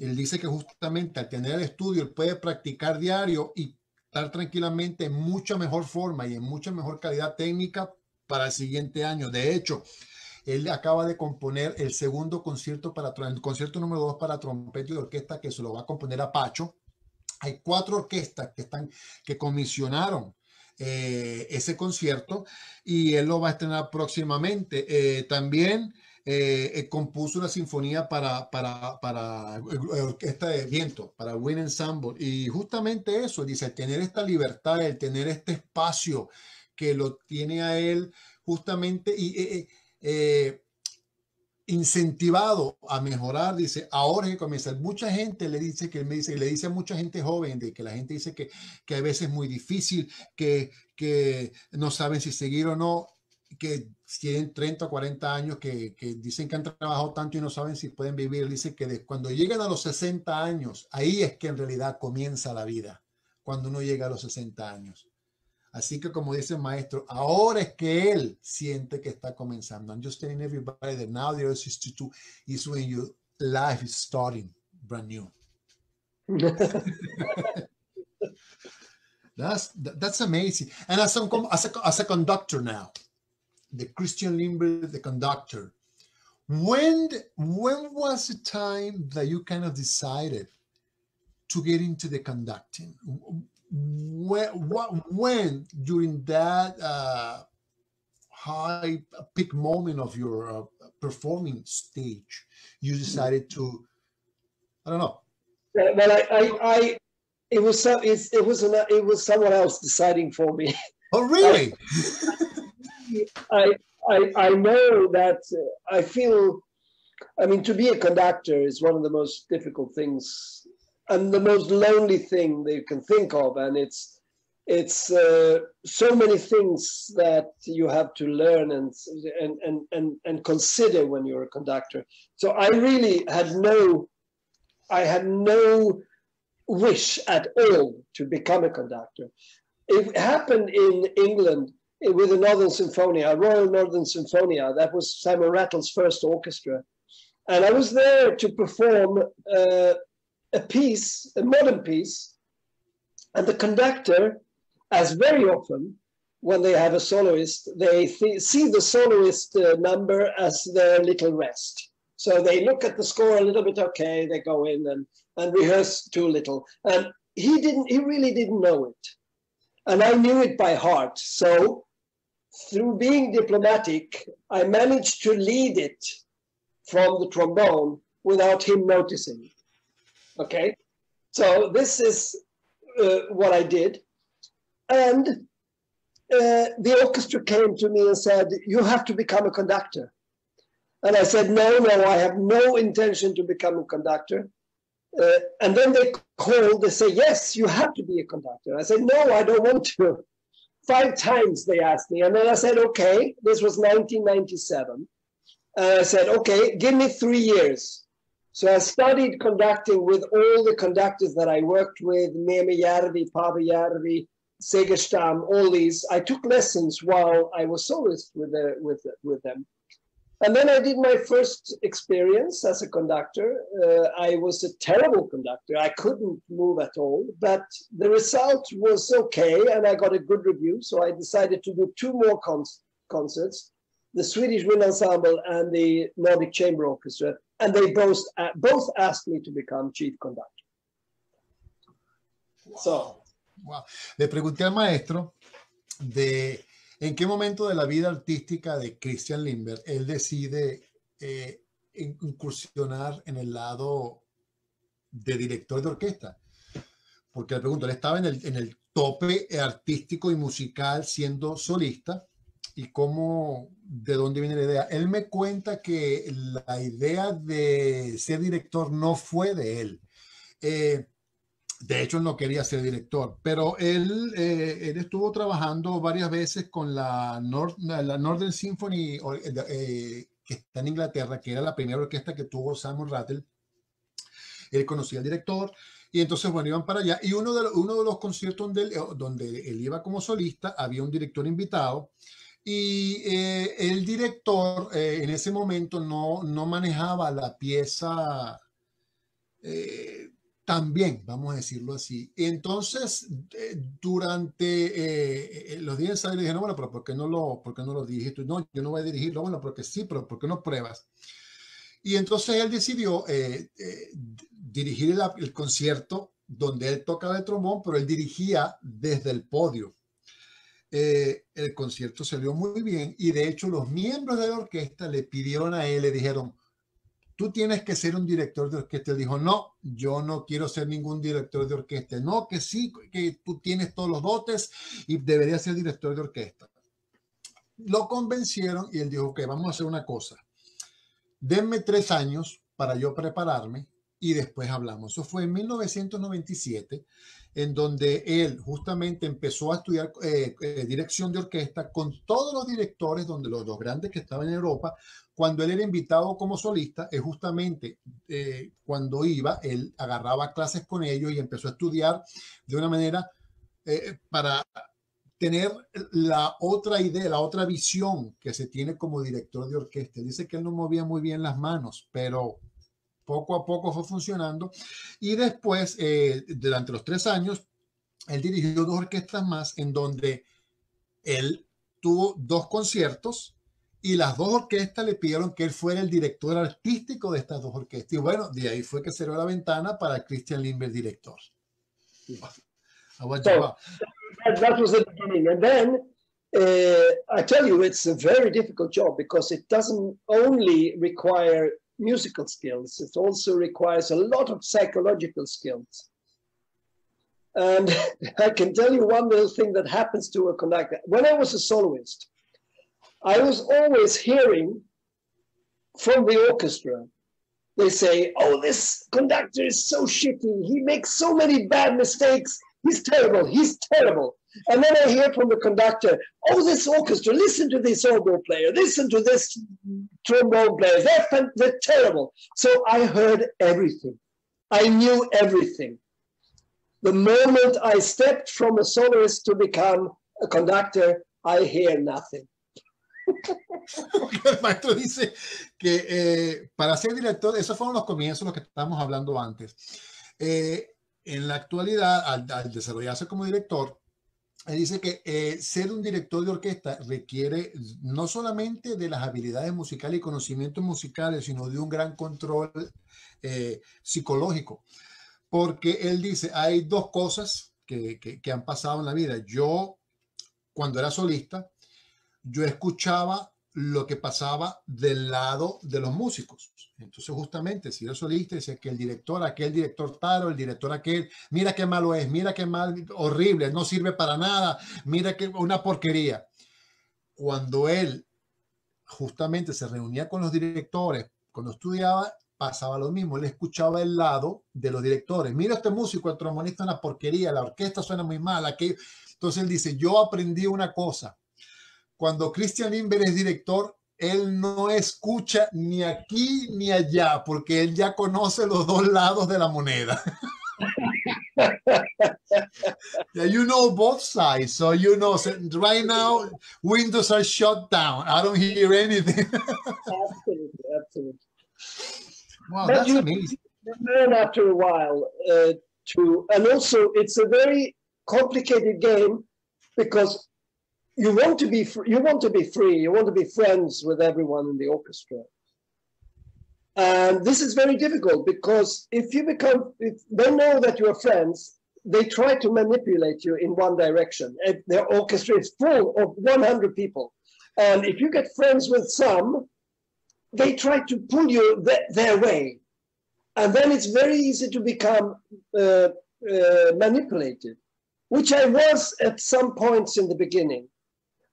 él dice que justamente al tener el estudio, él puede practicar diario y estar tranquilamente en mucha mejor forma y en mucha mejor calidad técnica para el siguiente año. De hecho, él acaba de componer el segundo concierto para el concierto número dos para trompeta y orquesta que se lo va a componer a Pacho. Hay cuatro orquestas que están que comisionaron eh, ese concierto y él lo va a estrenar próximamente. Eh, también eh, eh, compuso una sinfonía para, para, para orquesta de viento, para Wind Ensemble. Y justamente eso, dice, el tener esta libertad, el tener este espacio que lo tiene a él justamente y eh, incentivado a mejorar, dice, ahora que comienza. Mucha gente le dice que me dice, le dice a mucha gente joven, de que la gente dice que, que a veces es muy difícil, que, que no saben si seguir o no que tienen 30 o 40 años, que, que, dicen que han trabajado tanto y no saben si pueden vivir, dice que cuando llegan a los 60 años, ahí es que en realidad comienza la vida, cuando uno llega a los 60 años. Así que como dice el maestro, ahora es que él siente que está comenzando. I'm just telling everybody that now the 62 is when your life is starting brand new. that's that's amazing. And as a, as a, as a conductor now, the Christian Limber, the conductor. When when was the time that you kind of decided to get into the conducting? When, when during that uh, high peak moment of your uh, performing stage, you decided to, I don't know. Well, I, I, I it was so, it was an, it was someone else deciding for me. Oh, really? I, I, I know that uh, I feel, I mean, to be a conductor is one of the most difficult things and the most lonely thing that you can think of. And it's, it's uh, so many things that you have to learn and, and, and, and, consider when you're a conductor. So I really had no, I had no wish at all to become a conductor. It happened in England with the Northern Symphonia, Royal Northern Symphonia. That was Simon Rattle's first orchestra. And I was there to perform uh, a piece, a modern piece. And the conductor, as very often when they have a soloist, they th- see the soloist uh, number as their little rest. So they look at the score a little bit, okay, they go in and, and rehearse too little. And he didn't, he really didn't know it. And I knew it by heart. So through being diplomatic, I managed to lead it from the trombone without him noticing. Okay, so this is uh, what I did. And uh, the orchestra came to me and said, You have to become a conductor. And I said, No, no, I have no intention to become a conductor. Uh, and then they called, they say, Yes, you have to be a conductor. I said, No, I don't want to. Five times they asked me. And then I said, Okay, this was 1997. And I said, Okay, give me three years. So I studied conducting with all the conductors that I worked with, Memi Järvi, Paavo Järvi, Segerstam, all these. I took lessons while I was soloist with, the, with, with them. And then I did my first experience as a conductor. Uh, I was a terrible conductor. I couldn't move at all, but the result was okay, and I got a good review. So I decided to do two more concerts the Swedish Wind Ensemble and the Nordic Chamber Orchestra. And they both, uh, both asked me to become chief conductor. Wow. So, wow. Le pregunté al maestro de ¿En qué momento de la vida artística de Christian Lindbergh él decide eh, incursionar en el lado de director de orquesta? Porque le pregunto, él estaba en el, en el tope artístico y musical siendo solista y cómo, de dónde viene la idea. Él me cuenta que la idea de ser director no fue de él. Eh, de hecho, él no quería ser director, pero él, eh, él estuvo trabajando varias veces con la, la Northern Symphony, eh, que está en Inglaterra, que era la primera orquesta que tuvo Simon Rattle. Él conocía al director y entonces, bueno, iban para allá. Y uno de, uno de los conciertos donde él, donde él iba como solista, había un director invitado. Y eh, el director en ese momento no, no manejaba la pieza también, vamos a decirlo así. Entonces, eh, durante eh, eh, los días de dije, no, bueno, pero ¿por qué no lo, por qué no lo dirigiste? No, yo no voy a dirigirlo, bueno, porque sí, pero ¿por qué no pruebas? Y entonces él decidió dirigir el, el, concierto donde él tocaba el trombón, pero él dirigía desde el podio. El concierto salió muy bien y de hecho los miembros de la orquesta le pidieron a él, le dijeron, tú tienes que ser un director de orquesta. Él dijo, no, yo no quiero ser ningún director de orquesta. No, que sí, que tú tienes todos los dotes y deberías ser director de orquesta. Lo convencieron y él dijo, ok, vamos a hacer una cosa. Denme tres años para yo prepararme y después hablamos. Eso fue en 1997, en donde él justamente empezó a estudiar eh, eh, dirección de orquesta con todos los directores, donde los, dos grandes que estaban en Europa, cuando él era invitado como solista, es justamente eh, cuando iba, él agarraba clases con ellos y empezó a estudiar de una manera eh, para tener la otra idea, la otra visión que se tiene como director de orquesta. Dice que él no movía muy bien las manos, pero poco a poco fue funcionando. Y después, eh, durante los tres años, él dirigió dos orquestas más en donde él tuvo dos conciertos y las dos orquestas le pidieron que él fuera el director artístico de estas dos orquestas. Y bueno, de ahí fue que cerró la ventana para Christian Lindbergh, director. So, that, that, was the beginning. And then uh, I tell you, it's a very difficult job because it doesn't only require musical skills, it also requires a lot of psychological skills. And I can tell you one little thing that happens to a conductor. When I was a soloist, I was always hearing from the orchestra, they say, Oh, this conductor is so shitty. He makes so many bad mistakes. He's terrible. He's terrible. And then I hear from the conductor, Oh, this orchestra, listen to this oboe player, listen to this trombone player. They're, they're terrible. So I heard everything. I knew everything. The moment I stepped from a soloist to become a conductor, I hear nothing. el maestro dice que eh, para ser director, esos fueron los comienzos, los que estábamos hablando antes. Eh, en la actualidad, al, desarrollarse como director, dice que eh, ser un director de orquesta requiere no solamente de las habilidades musicales y conocimientos musicales, sino de un gran control psicológico. Porque él dice, hay dos cosas que, que han pasado en la vida. Yo, cuando era solista, yo escuchaba lo que pasaba del lado de los músicos. Entonces, justamente, si yo solista, dice que el director, aquel director Taro, el director aquel, mira qué malo es, mira qué mal, horrible, no sirve para nada, mira qué una porquería. Cuando él justamente se reunía con los directores, cuando estudiaba, pasaba lo mismo. Él escuchaba el lado de los directores. Mira este músico, el trombonista, una porquería, la orquesta suena muy mal. Entonces él dice, yo aprendí una cosa cuando Christian Limber es director, él no escucha ni aquí ni allá, porque él ya conoce los dos lados de la moneda. yeah, you know both sides, so you know. right now, windows are shut down. I don't hear anything. absolutely, absolutely. Wow, but that's you, amazing. You learn after a while uh, to, and also it's a very complicated game because you want to be you want to be free you want to be friends with everyone in the orchestra. And this is very difficult because if you become if they know that you're friends they try to manipulate you in one direction. Their orchestra is full of 100 people. And if you get friends with some they try to pull you th- their way. And then it's very easy to become uh, uh, manipulated which i was at some points in the beginning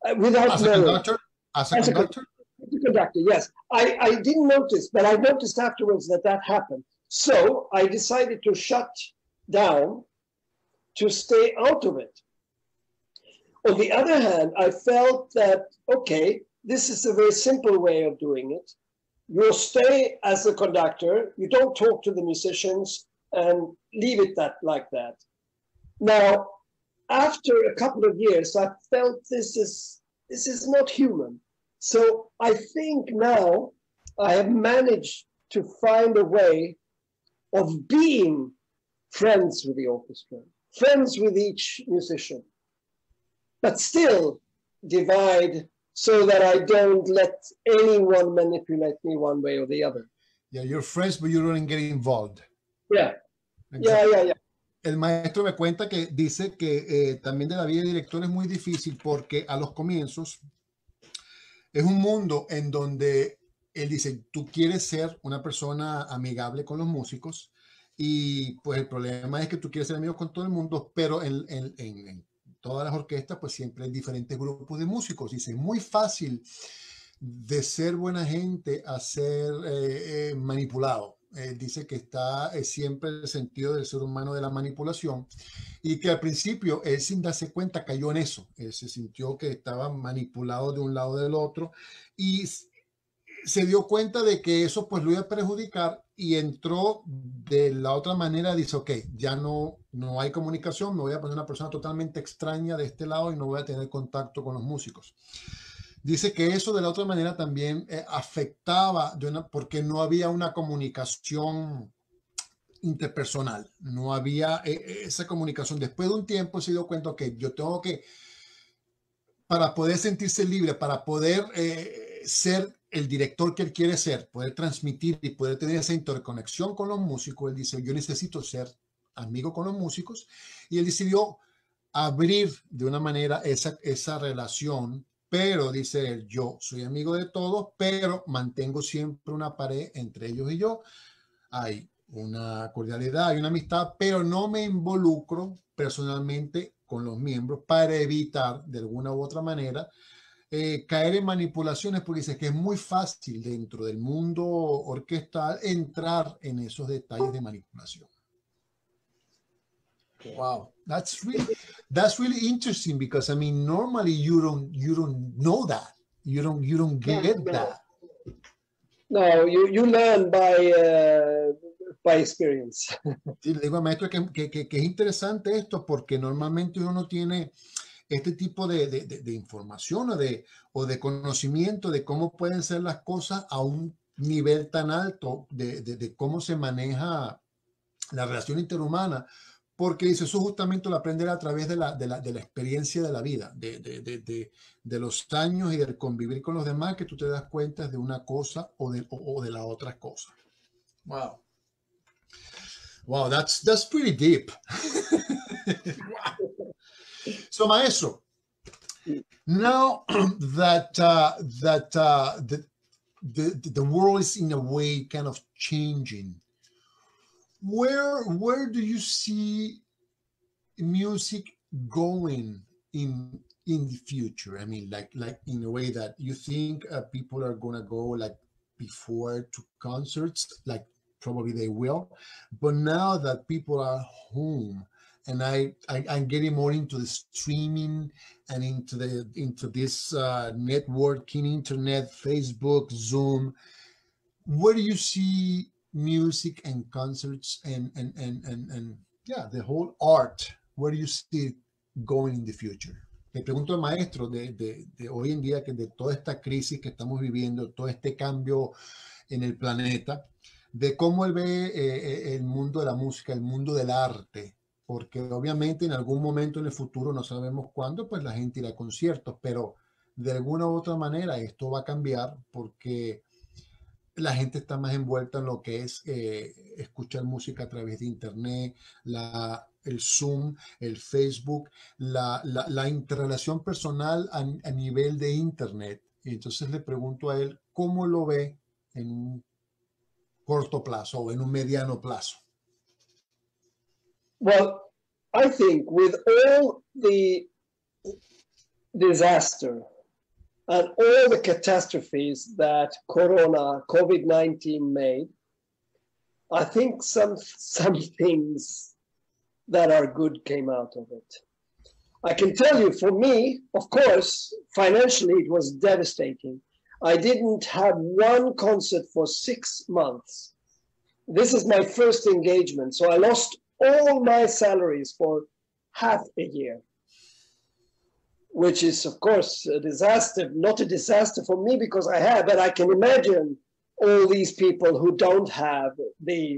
Uh, without as a knowing. conductor. As a as conductor. A conductor, yes. I, I didn't notice, but I noticed afterwards that that happened. So I decided to shut down to stay out of it. On the other hand, I felt that, okay, this is a very simple way of doing it. You stay as a conductor, you don't talk to the musicians and leave it that like that. Now, after a couple of years, I felt this is this is not human. So I think now I have managed to find a way of being friends with the orchestra, friends with each musician, but still divide so that I don't let anyone manipulate me one way or the other. Yeah, you're friends, but you don't get involved. Yeah. Exactly. Yeah, yeah, yeah. El maestro me cuenta que dice que eh, también de la vida de director es muy difícil porque a los comienzos es un mundo en donde él dice, tú quieres ser una persona amigable con los músicos y pues el problema es que tú quieres ser amigo con todo el mundo, pero en, en, todas las orquestas pues siempre hay diferentes grupos de músicos. Dice, es muy fácil de ser buena gente a ser eh, eh, manipulado dice que está siempre el sentido del ser humano de la manipulación y que al principio él sin darse cuenta cayó en eso, él se sintió que estaba manipulado de un lado del otro y se dio cuenta de que eso pues lo iba a perjudicar y entró de la otra manera, dice, ok, ya no, no hay comunicación, me voy a poner una persona totalmente extraña de este lado y no voy a tener contacto con los músicos. Dice que eso de la otra manera también eh, afectaba de una, porque no había una comunicación interpersonal, no había eh, eh, esa comunicación. Después de un tiempo se dio cuenta que yo tengo que, para poder sentirse libre, para poder ser el director que él quiere ser, poder transmitir y poder tener esa interconexión con los músicos, él dice, yo necesito ser amigo con los músicos y él decidió abrir de una manera esa, esa relación, pero dice él, yo soy amigo de todos, pero mantengo siempre una pared entre ellos y yo. Hay una cordialidad, hay una amistad, pero no me involucro personalmente con los miembros para evitar de alguna u otra manera eh, caer en manipulaciones, porque dice que es muy fácil dentro del mundo orquestal entrar en esos detalles de manipulación. Wow, that's really that's really interesting because I mean normally you don't you don't know that you don't you don't get Yeah, no. that. No, you, you learn by uh, by experience. Sí, le digo al maestro que, que- que- que es interesante esto porque normalmente uno no tiene este tipo de, de- de- de información o de, o de conocimiento de cómo pueden ser las cosas a un nivel tan alto de, de- de cómo se maneja la relación interhumana, porque dice, eso justamente lo aprender a través de la, de la, de la experiencia de la vida, de, de, de, los años y del convivir con los demás, que tú te das cuenta de una cosa o de, o, o de la otra cosa. Wow. Wow, that's that's pretty deep. Wow. So, maestro, now that uh, that uh, the, the the world is in a way kind of changing, where where do you see music going in in the future? I mean, like like in a way that you think uh, people are gonna go like before to concerts, like probably they will, but now that people are home and I, I I'm getting more into the streaming and into the into this uh, networking, internet, Facebook, Zoom. Where do you see music and concerts and and and and, yeah, the whole art? Where do you see it going in the future? Le pregunto al maestro de, de, de hoy en día que de toda esta crisis que estamos viviendo, todo este cambio en el planeta, de cómo él ve eh, eh, el mundo de la música, el mundo del arte, porque obviamente en algún momento en el futuro, no sabemos cuándo, pues la gente irá a conciertos, pero de alguna u otra manera esto va a cambiar porque la gente está más envuelta en lo que es eh, escuchar música a través de internet, el Zoom, el Facebook, la, la, la interrelación personal a, a nivel de internet. Y entonces le pregunto a él cómo lo ve en un corto plazo o en un mediano plazo. Well, I think with all the disaster and all the catastrophes that Corona, COVID 19 made, I think some, some things that are good came out of it. I can tell you, for me, of course, financially it was devastating. I didn't have one concert for six months. This is my first engagement, so I lost all my salaries for half a year, which is, of course, a disaster. Not a disaster for me because I have, but I can imagine all these people who don't have the.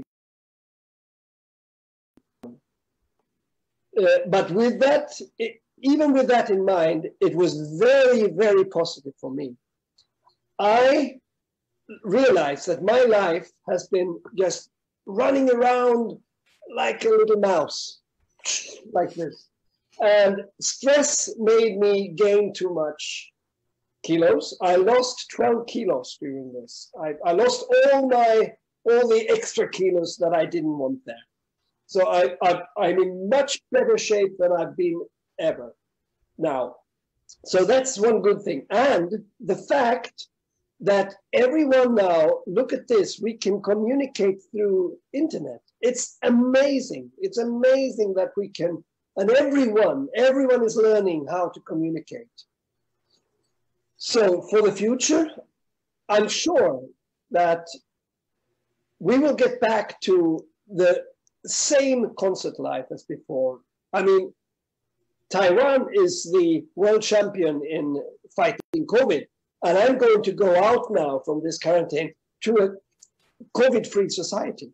Uh, but with that, it, even with that in mind, it was very, very positive for me. I realized that my life has been just running around like a little mouse, like this. And stress made me gain too much kilos. I lost 12 kilos during this. I, I lost all my all the extra kilos that I didn't want there. So I, I I'm in much better shape than I've been ever now. So that's one good thing. And the fact that everyone now look at this we can communicate through internet it's amazing it's amazing that we can and everyone everyone is learning how to communicate. So for the future i'm sure that we will get back to the same concert life as before. I mean taiwan is the world champion in fighting covid. And I'm going to go out now from this quarantine to a COVID-free society,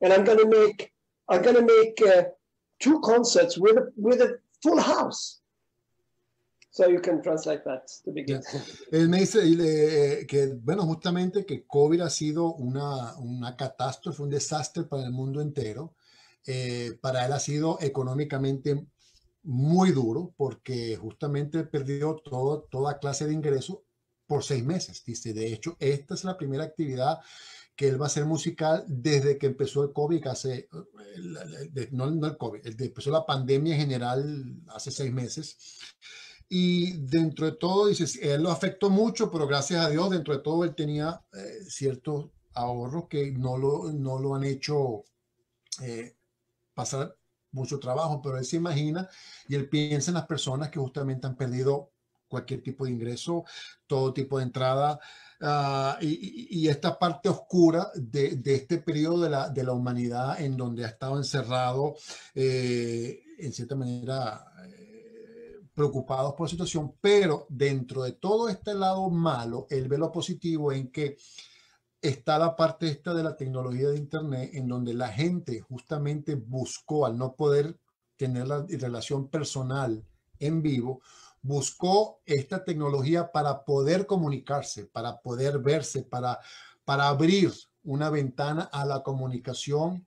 and I'm going to make I'm going to make uh, two concerts with a, with a full house. So you can translate that to begin. Él me dice eh, que, bueno, justamente que COVID ha sido una, una catástrofe, un desastre para el mundo entero. Eh, para él ha sido económicamente muy duro porque justamente perdió todo, toda clase de ingreso por seis meses. Dice, de hecho, esta es la primera actividad que él va a hacer musical desde que empezó el COVID, hace, no, el COVID, empezó la pandemia en general hace seis meses. Y dentro de todo, dice, él lo afectó mucho, pero gracias a Dios, dentro de todo, él tenía eh, ciertos ahorros que no lo, no lo han hecho eh, pasar mucho trabajo, pero él se imagina y él piensa en las personas que justamente han perdido cualquier tipo de ingreso, todo tipo de entrada, uh, y, esta parte oscura de, este periodo de la, de la, humanidad en donde ha estado encerrado, eh, en cierta manera, eh, preocupados por la situación, pero dentro de todo este lado malo, él ve lo positivo en que está la parte esta de la tecnología de Internet en donde la gente justamente buscó, al no poder tener la relación personal en vivo, buscó esta tecnología para poder comunicarse, para poder verse, para, para abrir una ventana a la comunicación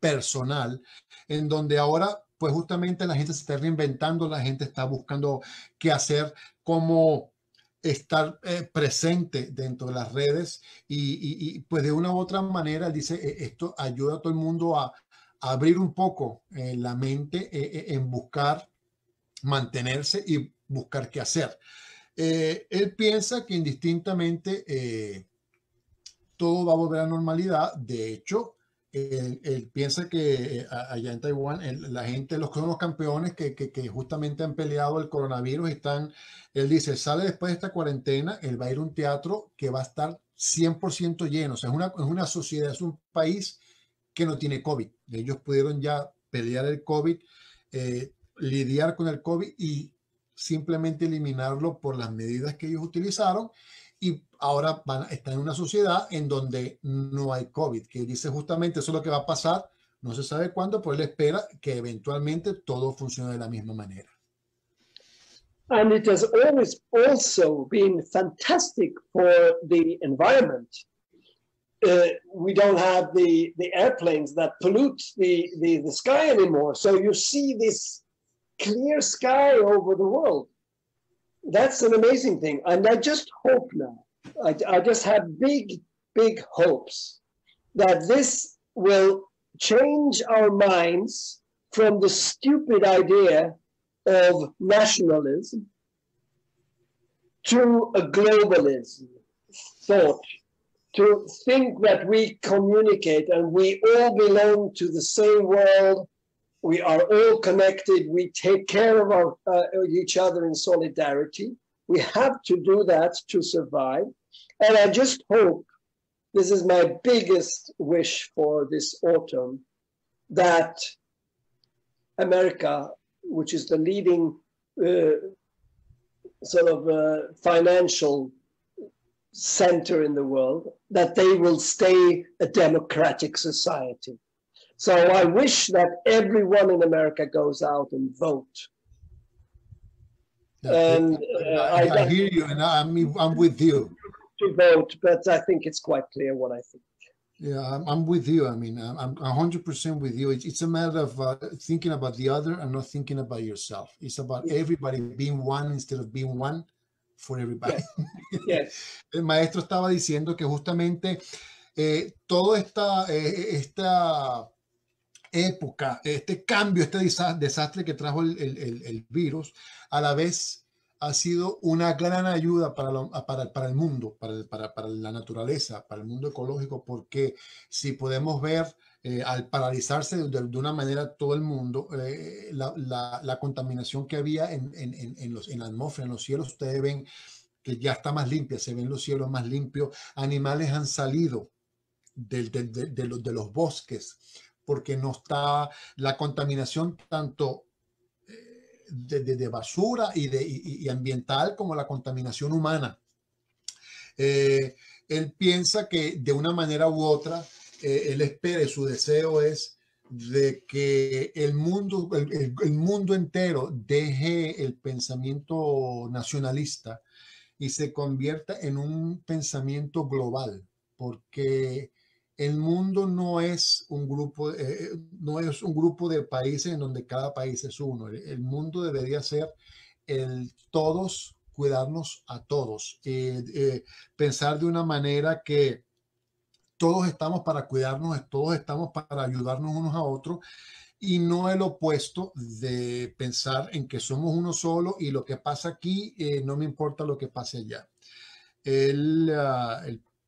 personal, en donde ahora, pues justamente la gente se está reinventando, la gente está buscando qué hacer, cómo estar eh, presente dentro de las redes. Y, pues de una u otra manera dice e, esto ayuda a todo el mundo a, abrir un poco eh, la mente eh, en buscar mantenerse y buscar qué hacer. él piensa que indistintamente todo va a volver a normalidad. De hecho, él, piensa que eh, allá en Taiwán la gente, los que son los campeones que, justamente han peleado el coronavirus, están, él dice, sale después de esta cuarentena, él va a ir a un teatro que va a estar 100% lleno. O sea, es una, es una sociedad, es un país que no tiene COVID. Ellos pudieron ya pelear el COVID, eh, lidiar con el COVID y simplemente eliminarlo por las medidas que ellos utilizaron y ahora van a estar en una sociedad en donde no hay COVID, que dice justamente eso es lo que va a pasar, no se sabe cuándo, pero él espera que eventualmente todo funcione de la misma manera. And it has always also been fantastic for the environment. Uh, we don't have the, the airplanes that pollute the, the, the sky anymore. So you see this clear sky over the world. that's an amazing thing. And I just hope now, I, I just have big, big hopes that this will change our minds from the stupid idea of nationalism to a globalism thought, to think that we communicate and we all belong to the same world we are all connected. We take care of our, uh, each other in solidarity. We have to do that to survive. And I just hope this is my biggest wish for this autumn that America, which is the leading uh, sort of uh, financial center in the world, that they will stay a democratic society so I wish that everyone in America goes out and vote. And uh, I, I, hear you, and I'm I'm with you. To vote, but I think it's quite clear what I think. Yeah, I'm, I'm with you. I mean, I'm 100% with you. It's, it's a matter of uh, thinking about the other and not thinking about yourself. It's about everybody being one instead of being one for everybody. Yes. yes. El maestro estaba diciendo que justamente eh, todo esta, eh, esta época, este cambio, este desastre que trajo el, el, el virus, a la vez ha sido una gran ayuda para, para, para el mundo, para, para, para, la naturaleza, para el mundo ecológico, porque si podemos ver eh, al paralizarse de, de, una manera todo el mundo, eh, la, la, la, contaminación que había en, en, en, los, en la atmósfera, en los cielos, ustedes ven que ya está más limpia, se ven los cielos más limpios, animales han salido de, de, de los, los bosques, porque no está la contaminación tanto eh, de, basura y, de, y, ambiental como la contaminación humana. Eh, él piensa que de una manera u otra, eh, él espera su deseo es de que el mundo, el, el, mundo entero deje el pensamiento nacionalista y se convierta en un pensamiento global, porque el mundo no es un grupo, eh, no es un grupo de países en donde cada país es uno. El, mundo debería ser el todos cuidarnos a todos, eh, eh, pensar de una manera que todos estamos para cuidarnos, todos estamos para ayudarnos unos a otros y no el opuesto de pensar en que somos uno solo y lo que pasa aquí eh, no me importa lo que pase allá. El,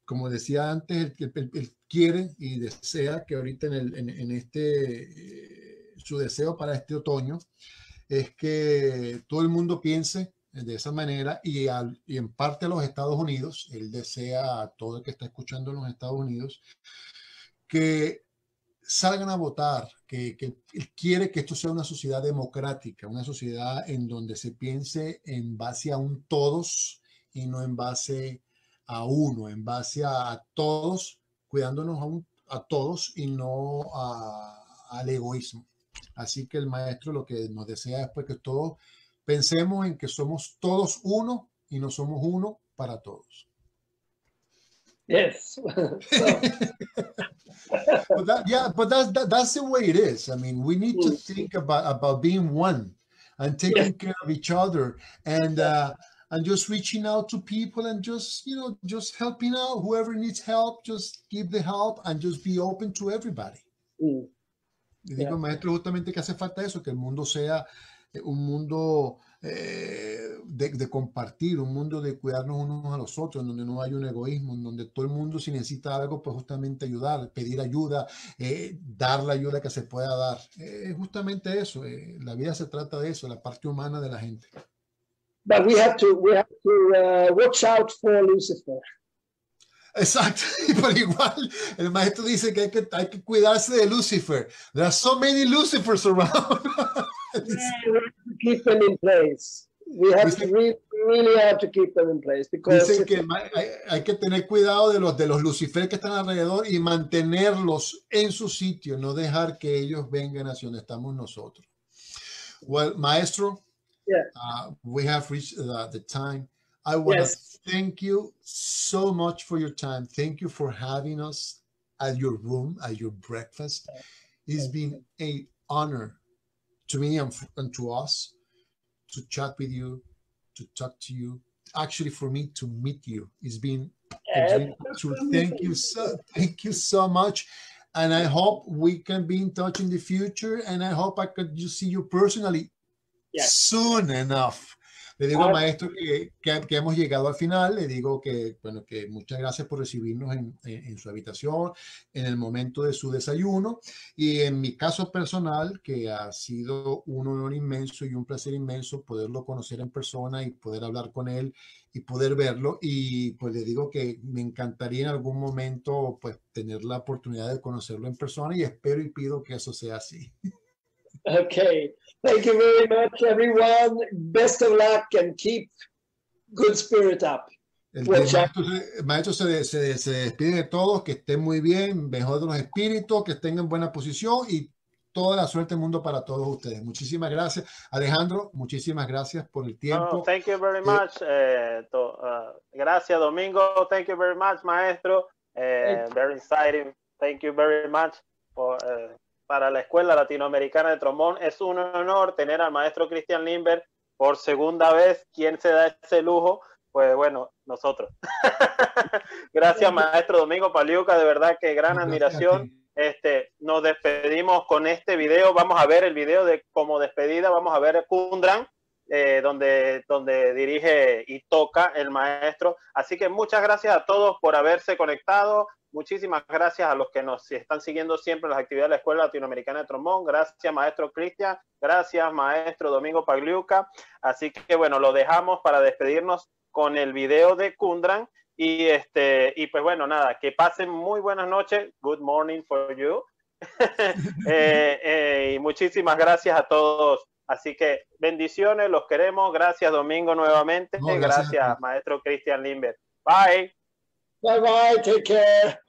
como decía antes, él, quiere y desea que ahorita en, este, eh, su deseo para este otoño es que todo el mundo piense de esa manera y, en parte a los Estados Unidos, él desea a todo el que está escuchando en los Estados Unidos que salgan a votar, que, que, él quiere que esto sea una sociedad democrática, una sociedad en donde se piense en base a un todos y no en base a uno, en base a, a todos, cuidándonos a, un, a, todos y no a, al egoísmo. Así que el maestro lo que nos desea es pues que todos pensemos en que somos todos uno y no somos uno para todos. Yes. but that, yeah, but that's that, that's the way it is. I mean, we need to think about about being one and taking care of each other and uh, and just reaching out to people and just you know just helping out whoever needs help. Just give the help and just be open to everybody. Mm. Y digo, Yeah. maestro, justamente que hace falta eso, que el mundo sea eh, un mundo eh, de, de compartir, un mundo de cuidarnos unos a los otros, en donde no hay un egoísmo, en donde todo el mundo si necesita algo, pues justamente ayudar, pedir ayuda, eh, dar la ayuda que se pueda dar. Eh, justamente eso, eh, la vida se trata de eso, la parte humana de la gente. But we have to we have to uh, watch out for Lucifer. Exacto, pero igual el maestro dice que hay que, hay que cuidarse de Lucifer. There are so many Lucifers around. We have to keep them in place. We have to Dice- really, really have to keep them in place because Dicen que hay, hay que tener cuidado de los de los Lucifer que están alrededor y mantenerlos en su sitio, no dejar que ellos vengan hacia donde estamos nosotros. Well, maestro, Yeah. uh, we have reached the, the time. I want to Yes. thank you so much for your time. Thank you for having us at your room, at your breakfast. It's been a honor to me and, and to us to chat with you, to talk to you. Actually, for me to meet you, it's been a dream true. Thank you so, thank you so much, and I hope we can be in touch in the future. And I hope I could see you personally Yes. soon enough. Le digo al maestro que, que, que hemos llegado al final, le digo que, bueno, que muchas gracias por recibirnos en, en- en su habitación, en el momento de su desayuno, y en mi caso personal, que ha sido un honor inmenso y un placer inmenso poderlo conocer en persona y poder hablar con él y poder verlo, y pues le digo que me encantaría en algún momento pues tener la oportunidad de conocerlo en persona y espero y pido que eso sea así. Okay. Thank you very much, everyone. Best of luck and keep good spirit up. El, Well, maestro, el maestro se, se- se despide de todos, que estén muy bien, mejor de los espíritus, que estén en buena posición y toda la suerte del mundo para todos ustedes. Muchísimas gracias. Alejandro, muchísimas gracias por el No, tiempo. thank you very Eh, much. eh, to- uh, gracias, Domingo. Thank you very much, maestro. Eh, very exciting. Thank you very much. por, eh, para la Escuela Latinoamericana de Trombón es un honor tener al maestro Christian Limber por segunda vez. ¿Quién se da ese lujo? Pues bueno, nosotros. gracias, maestro Domingo Paliuca. De verdad que gran Gracias admiración. Este, nos despedimos con este video. Vamos a ver el video de como despedida. Vamos a ver Kundran, eh, donde, donde dirige y toca el maestro. Así que muchas gracias a todos por haberse conectado. Muchísimas gracias a los que nos están siguiendo siempre en las actividades de la Escuela Latinoamericana de Trombón. Gracias, maestro Cristian. Gracias, maestro Domingo Pagliuca. Así que bueno, lo dejamos para despedirnos con el video de Kundran. Y este, y pues bueno, nada, que pasen muy buenas noches. Good morning for you. Eh, eh, y muchísimas gracias a todos. Así que bendiciones, los queremos. Gracias, Domingo, nuevamente. No, gracias maestro Cristian Limber. Bye. Bye bye. Take care.